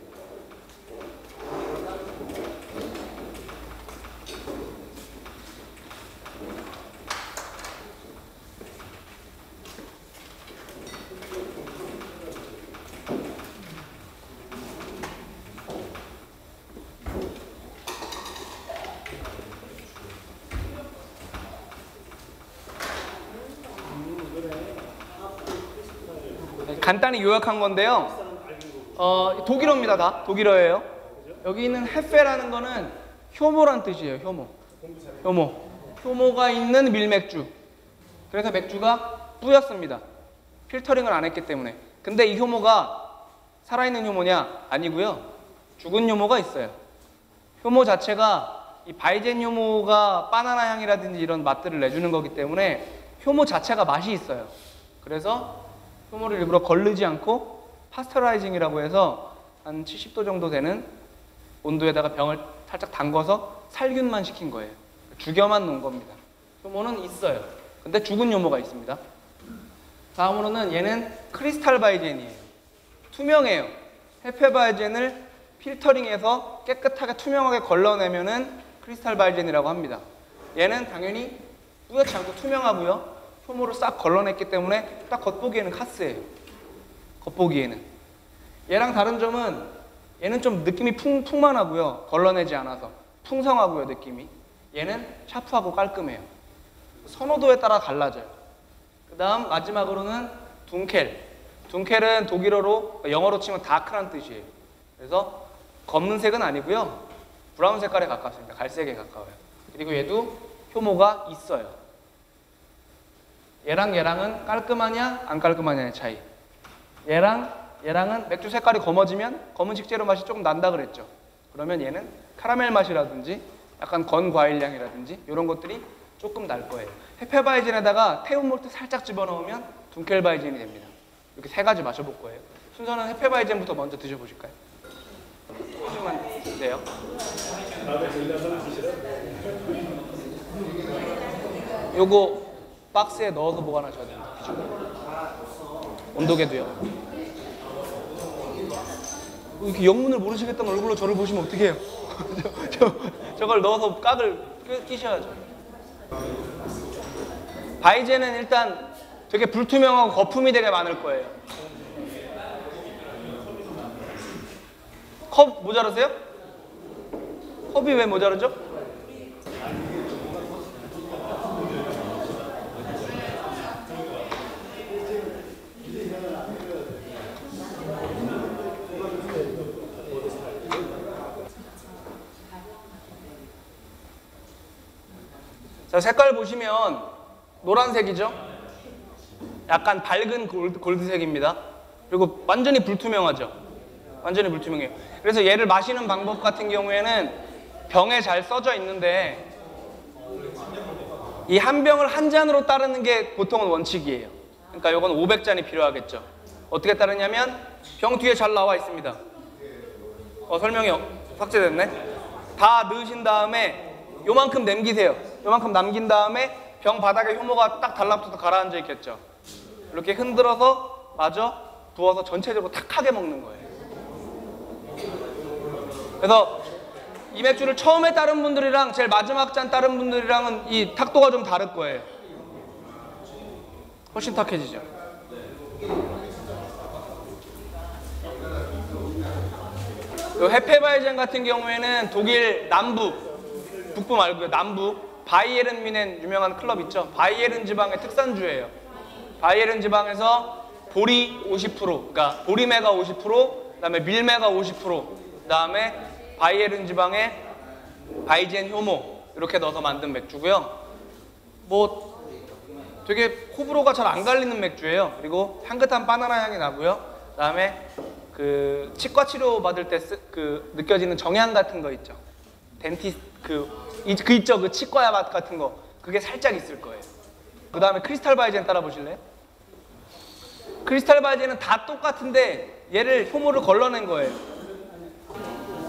요약한 건데요. 어, 독일어입니다, 다. 독일어예요. 여기 있는 헤페라는 거는 효모란 뜻이에요, 효모. 효모. 효모가 있는 밀맥주. 그래서 맥주가 뿌였습니다. 필터링을 안 했기 때문에. 근데 이 효모가 살아있는 효모냐? 아니고요. 죽은 효모가 있어요. 효모 자체가 이 바이젠 효모가 바나나 향이라든지 이런 맛들을 내주는 거기 때문에 효모 자체가 맛이 있어요. 그래서 효모를 일부러 걸르지 않고 pasteurizing이라고 해서 한 70도 정도 되는 온도에다가 병을 살짝 담궈서 살균만 시킨 거예요. 죽여만 놓은 겁니다. 효모는 있어요. 근데 죽은 효모가 있습니다. 다음으로는 얘는 크리스탈 바이젠이에요. 투명해요. 헤페바이젠을 필터링해서 깨끗하게 투명하게 걸러내면은 크리스탈 바이젠이라고 합니다. 얘는 당연히 뿌옇지 않고 투명하고요. 효모를 싹 걸러냈기 때문에 딱 겉보기에는 카스예요. 겉보기에는. 얘랑 다른 점은 얘는 좀 느낌이 풍, 풍만하고요. 걸러내지 않아서. 풍성하고요, 느낌이. 얘는 샤프하고 깔끔해요. 선호도에 따라 달라져요. 그 다음 마지막으로는 둔켈. 둔켈은 독일어로, 영어로 치면 dark란 뜻이에요. 그래서 검은색은 아니고요. 브라운 색깔에 가깝습니다. 갈색에 가까워요. 그리고 얘도 효모가 있어요. 얘랑 얘랑은 깔끔하냐 안 깔끔하냐의 차이. 얘랑 얘랑은 맥주 색깔이 검어지면 검은 식재료 맛이 조금 난다 그랬죠. 그러면 얘는 카라멜 맛이라든지 약간 건 과일 향이라든지 이런 것들이 조금 날 거예요. 헤페바이젠에다가 태움 몰트 살짝 집어넣으면 둔켈바이젠이 됩니다. 이렇게 세 가지 마셔볼 거예요. 순서는 헤페바이젠부터 먼저 드셔보실까요? 소주만 드세요. 요거 박스에 넣어서 보관하셔야 됩니다. 온도계도요. 어, 이렇게 영문을 모르시겠다는 얼굴로 저를 보시면 어떡해요? 저, 저, 저 걸 넣어서 깍을 끼- 끼셔야죠. 바이젠은 일단 되게 불투명하고 거품이 되게 많을 거예요. 컵 모자르세요? 컵이 왜 모자르죠? 자, 색깔 보시면 노란색이죠? 약간 밝은 골드, 골드색입니다. 그리고 완전히 불투명하죠? 완전히 불투명해요. 그래서 얘를 마시는 방법 같은 경우에는 병에 잘 써져 있는데 이 한 병을 한 잔으로 따르는 게 보통은 원칙이에요. 그러니까 이건 500잔이 필요하겠죠. 어떻게 따르냐면 병 뒤에 잘 나와 있습니다. 어, 설명이 삭제됐네. 다 넣으신 다음에 요만큼 남기세요. 요만큼 남긴 다음에 병 바닥에 효모가 딱 달라붙어서 가라앉아 있겠죠. 이렇게 흔들어서 마저 부어서 전체적으로 탁하게 먹는 거예요. 그래서 이 맥주를 처음에 따른 분들이랑 제일 마지막 잔 따른 분들이랑은 이 탁도가 좀 다를 거예요. 훨씬 탁해지죠. 요 헤페바이젠 같은 경우에는 독일 남부, 북부 말고요 남부 바이에른 미넨 유명한 클럽 있죠. 바이에른 지방의 특산주예요. 바이에른 지방에서 보리 50%, 그러니까 보리매가 50%, 그다음에 밀매가 50%, 그다음에 바이에른 지방의 바이젠 효모 이렇게 넣어서 만든 맥주고요. 뭐 되게 호불호가 잘 안 갈리는 맥주예요. 그리고 향긋한 바나나 향이 나고요. 그다음에 그 치과 치료 받을 때 그 느껴지는 정향 같은 거 있죠. dentist 그, 이- 그 있죠. 그 치과 맛 같은 거. 그게 살짝 있을 거예요. 그 다음에 크리스탈 바이젠 따라 보실래요? 크리스탈 바이젠은 다 똑같은데 얘를 효모를 걸러낸 거예요.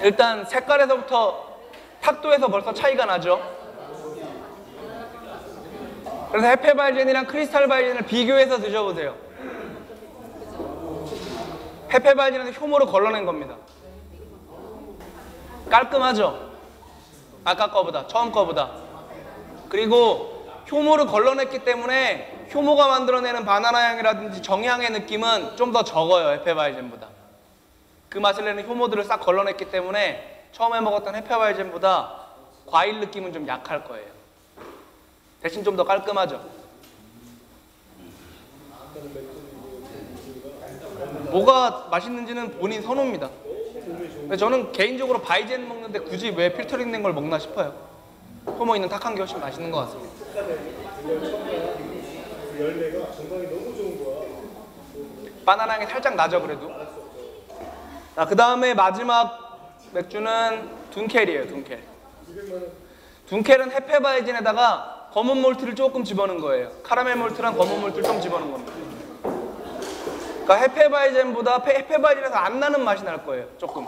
일단 색깔에서부터 탁도에서 벌써 차이가 나죠. 그래서 헤페바이젠이랑 크리스탈 바이젠을 비교해서 드셔보세요. 헤페바이젠은 효모를 걸러낸 겁니다. 깔끔하죠? 아까 거보다, 처음 거보다. 그리고 효모를 걸러냈기 때문에 효모가 만들어내는 바나나 향이라든지 정향의 느낌은 좀 더 적어요, 헤페바이젠보다. 그 맛을 내는 효모들을 싹 걸러냈기 때문에 처음에 먹었던 헤페바이젠보다 과일 느낌은 좀 약할 거예요. 대신 좀 더 깔끔하죠. 뭐가 맛있는지는 본인 선호입니다. 저는 개인적으로 바이젠 먹는데 굳이 왜 필터링 된 걸 먹나 싶어요. 효모 있는 탁한 게 훨씬 맛있는 것 같습니다. 바나나 향이 살짝 나죠 그래도. 자, 그 다음에 마지막 맥주는 둔켈이에요, 둔켈. 둔켈은 헤페바이진에다가 검은 몰트를 조금 집어넣은 거예요. 카라멜 몰트랑 검은 몰트를 좀 집어넣은 겁니다. 그러니까 헤페바이젠보다 페- 헤페바이젠에서 안 나는 맛이 날 거예요, 조금.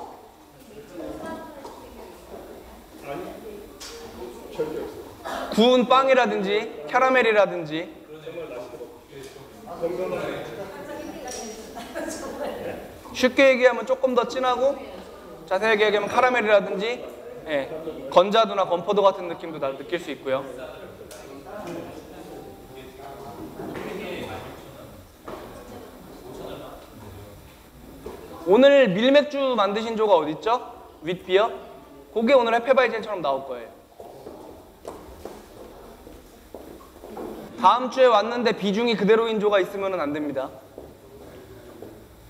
구운 빵이라든지 캐러멜이라든지 쉽게 얘기하면 조금 더 진하고 자세하게 얘기하면 카라멜이라든지 예, 건자두나 건포도 같은 느낌도 다 느낄 수 있고요. 오늘 밀맥주 만드신 조가 어디 있죠? 윗비어? 그게 오늘 헤페바이젠처럼 나올 거예요. 다음 주에 왔는데 비중이 그대로인 조가 있으면 안 됩니다.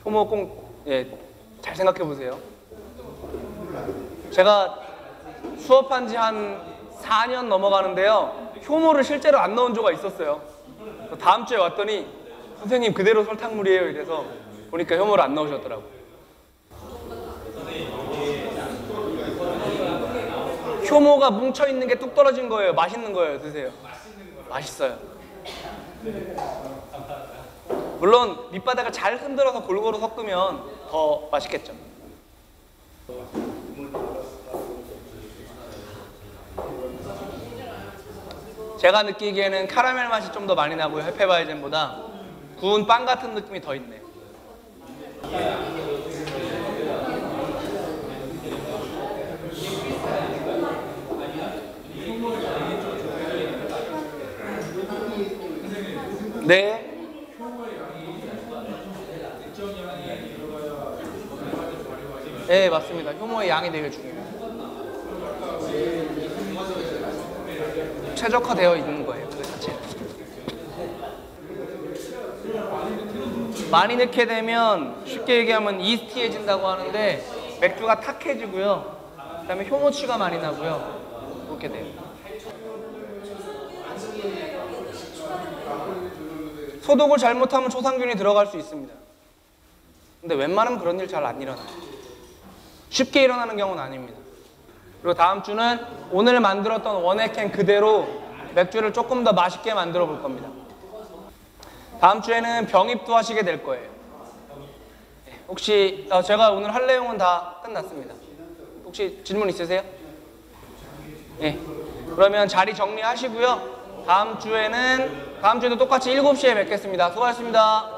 효모 꼭, 예, 잘 생각해 보세요. 제가 수업한 지 한 4년 넘어가는데요. 효모를 실제로 안 넣은 조가 있었어요. 다음 주에 왔더니 선생님 그대로 설탕물이에요. 이래서 보니까 효모를 안 넣으셨더라고요. 효모가 뭉쳐 있는 게 뚝 떨어진 거예요. 맛있는 거예요. 드세요. 맛있어요. 물론 밑바닥을 잘 흔들어서 골고루 섞으면 더 맛있겠죠. 제가 느끼기에는 카라멜 맛이 좀 더 많이 나고요. 헤페바이젠보다 구운 빵 같은 느낌이 더 있네요. 네. 네, 맞습니다. 효모의 양이 되게 중요해요. 최적화되어 있는 거예요, 그 자체. 많이 넣게 되면 쉽게 얘기하면 이스티해진다고 하는데 맥주가 탁해지고요. 그다음에 효모취가 많이 나고요. 그렇게 돼요. 소독을 잘못하면 초상균이 들어갈 수 있습니다. 근데 웬만하면 그런 일 잘 안 일어나요. 쉽게 일어나는 경우는 아닙니다. 그리고 다음 주는 오늘 만들었던 원액캔 그대로 맥주를 조금 더 맛있게 만들어 볼 겁니다. 다음 주에는 병입도 하시게 될 거예요. 네, 혹시 어, 제가 오늘 할 내용은 다 끝났습니다. 혹시 질문 있으세요? 네. 그러면 자리 정리하시고요. 다음 주에는 다음 주에도 똑같이 7시에 뵙겠습니다. 수고하셨습니다.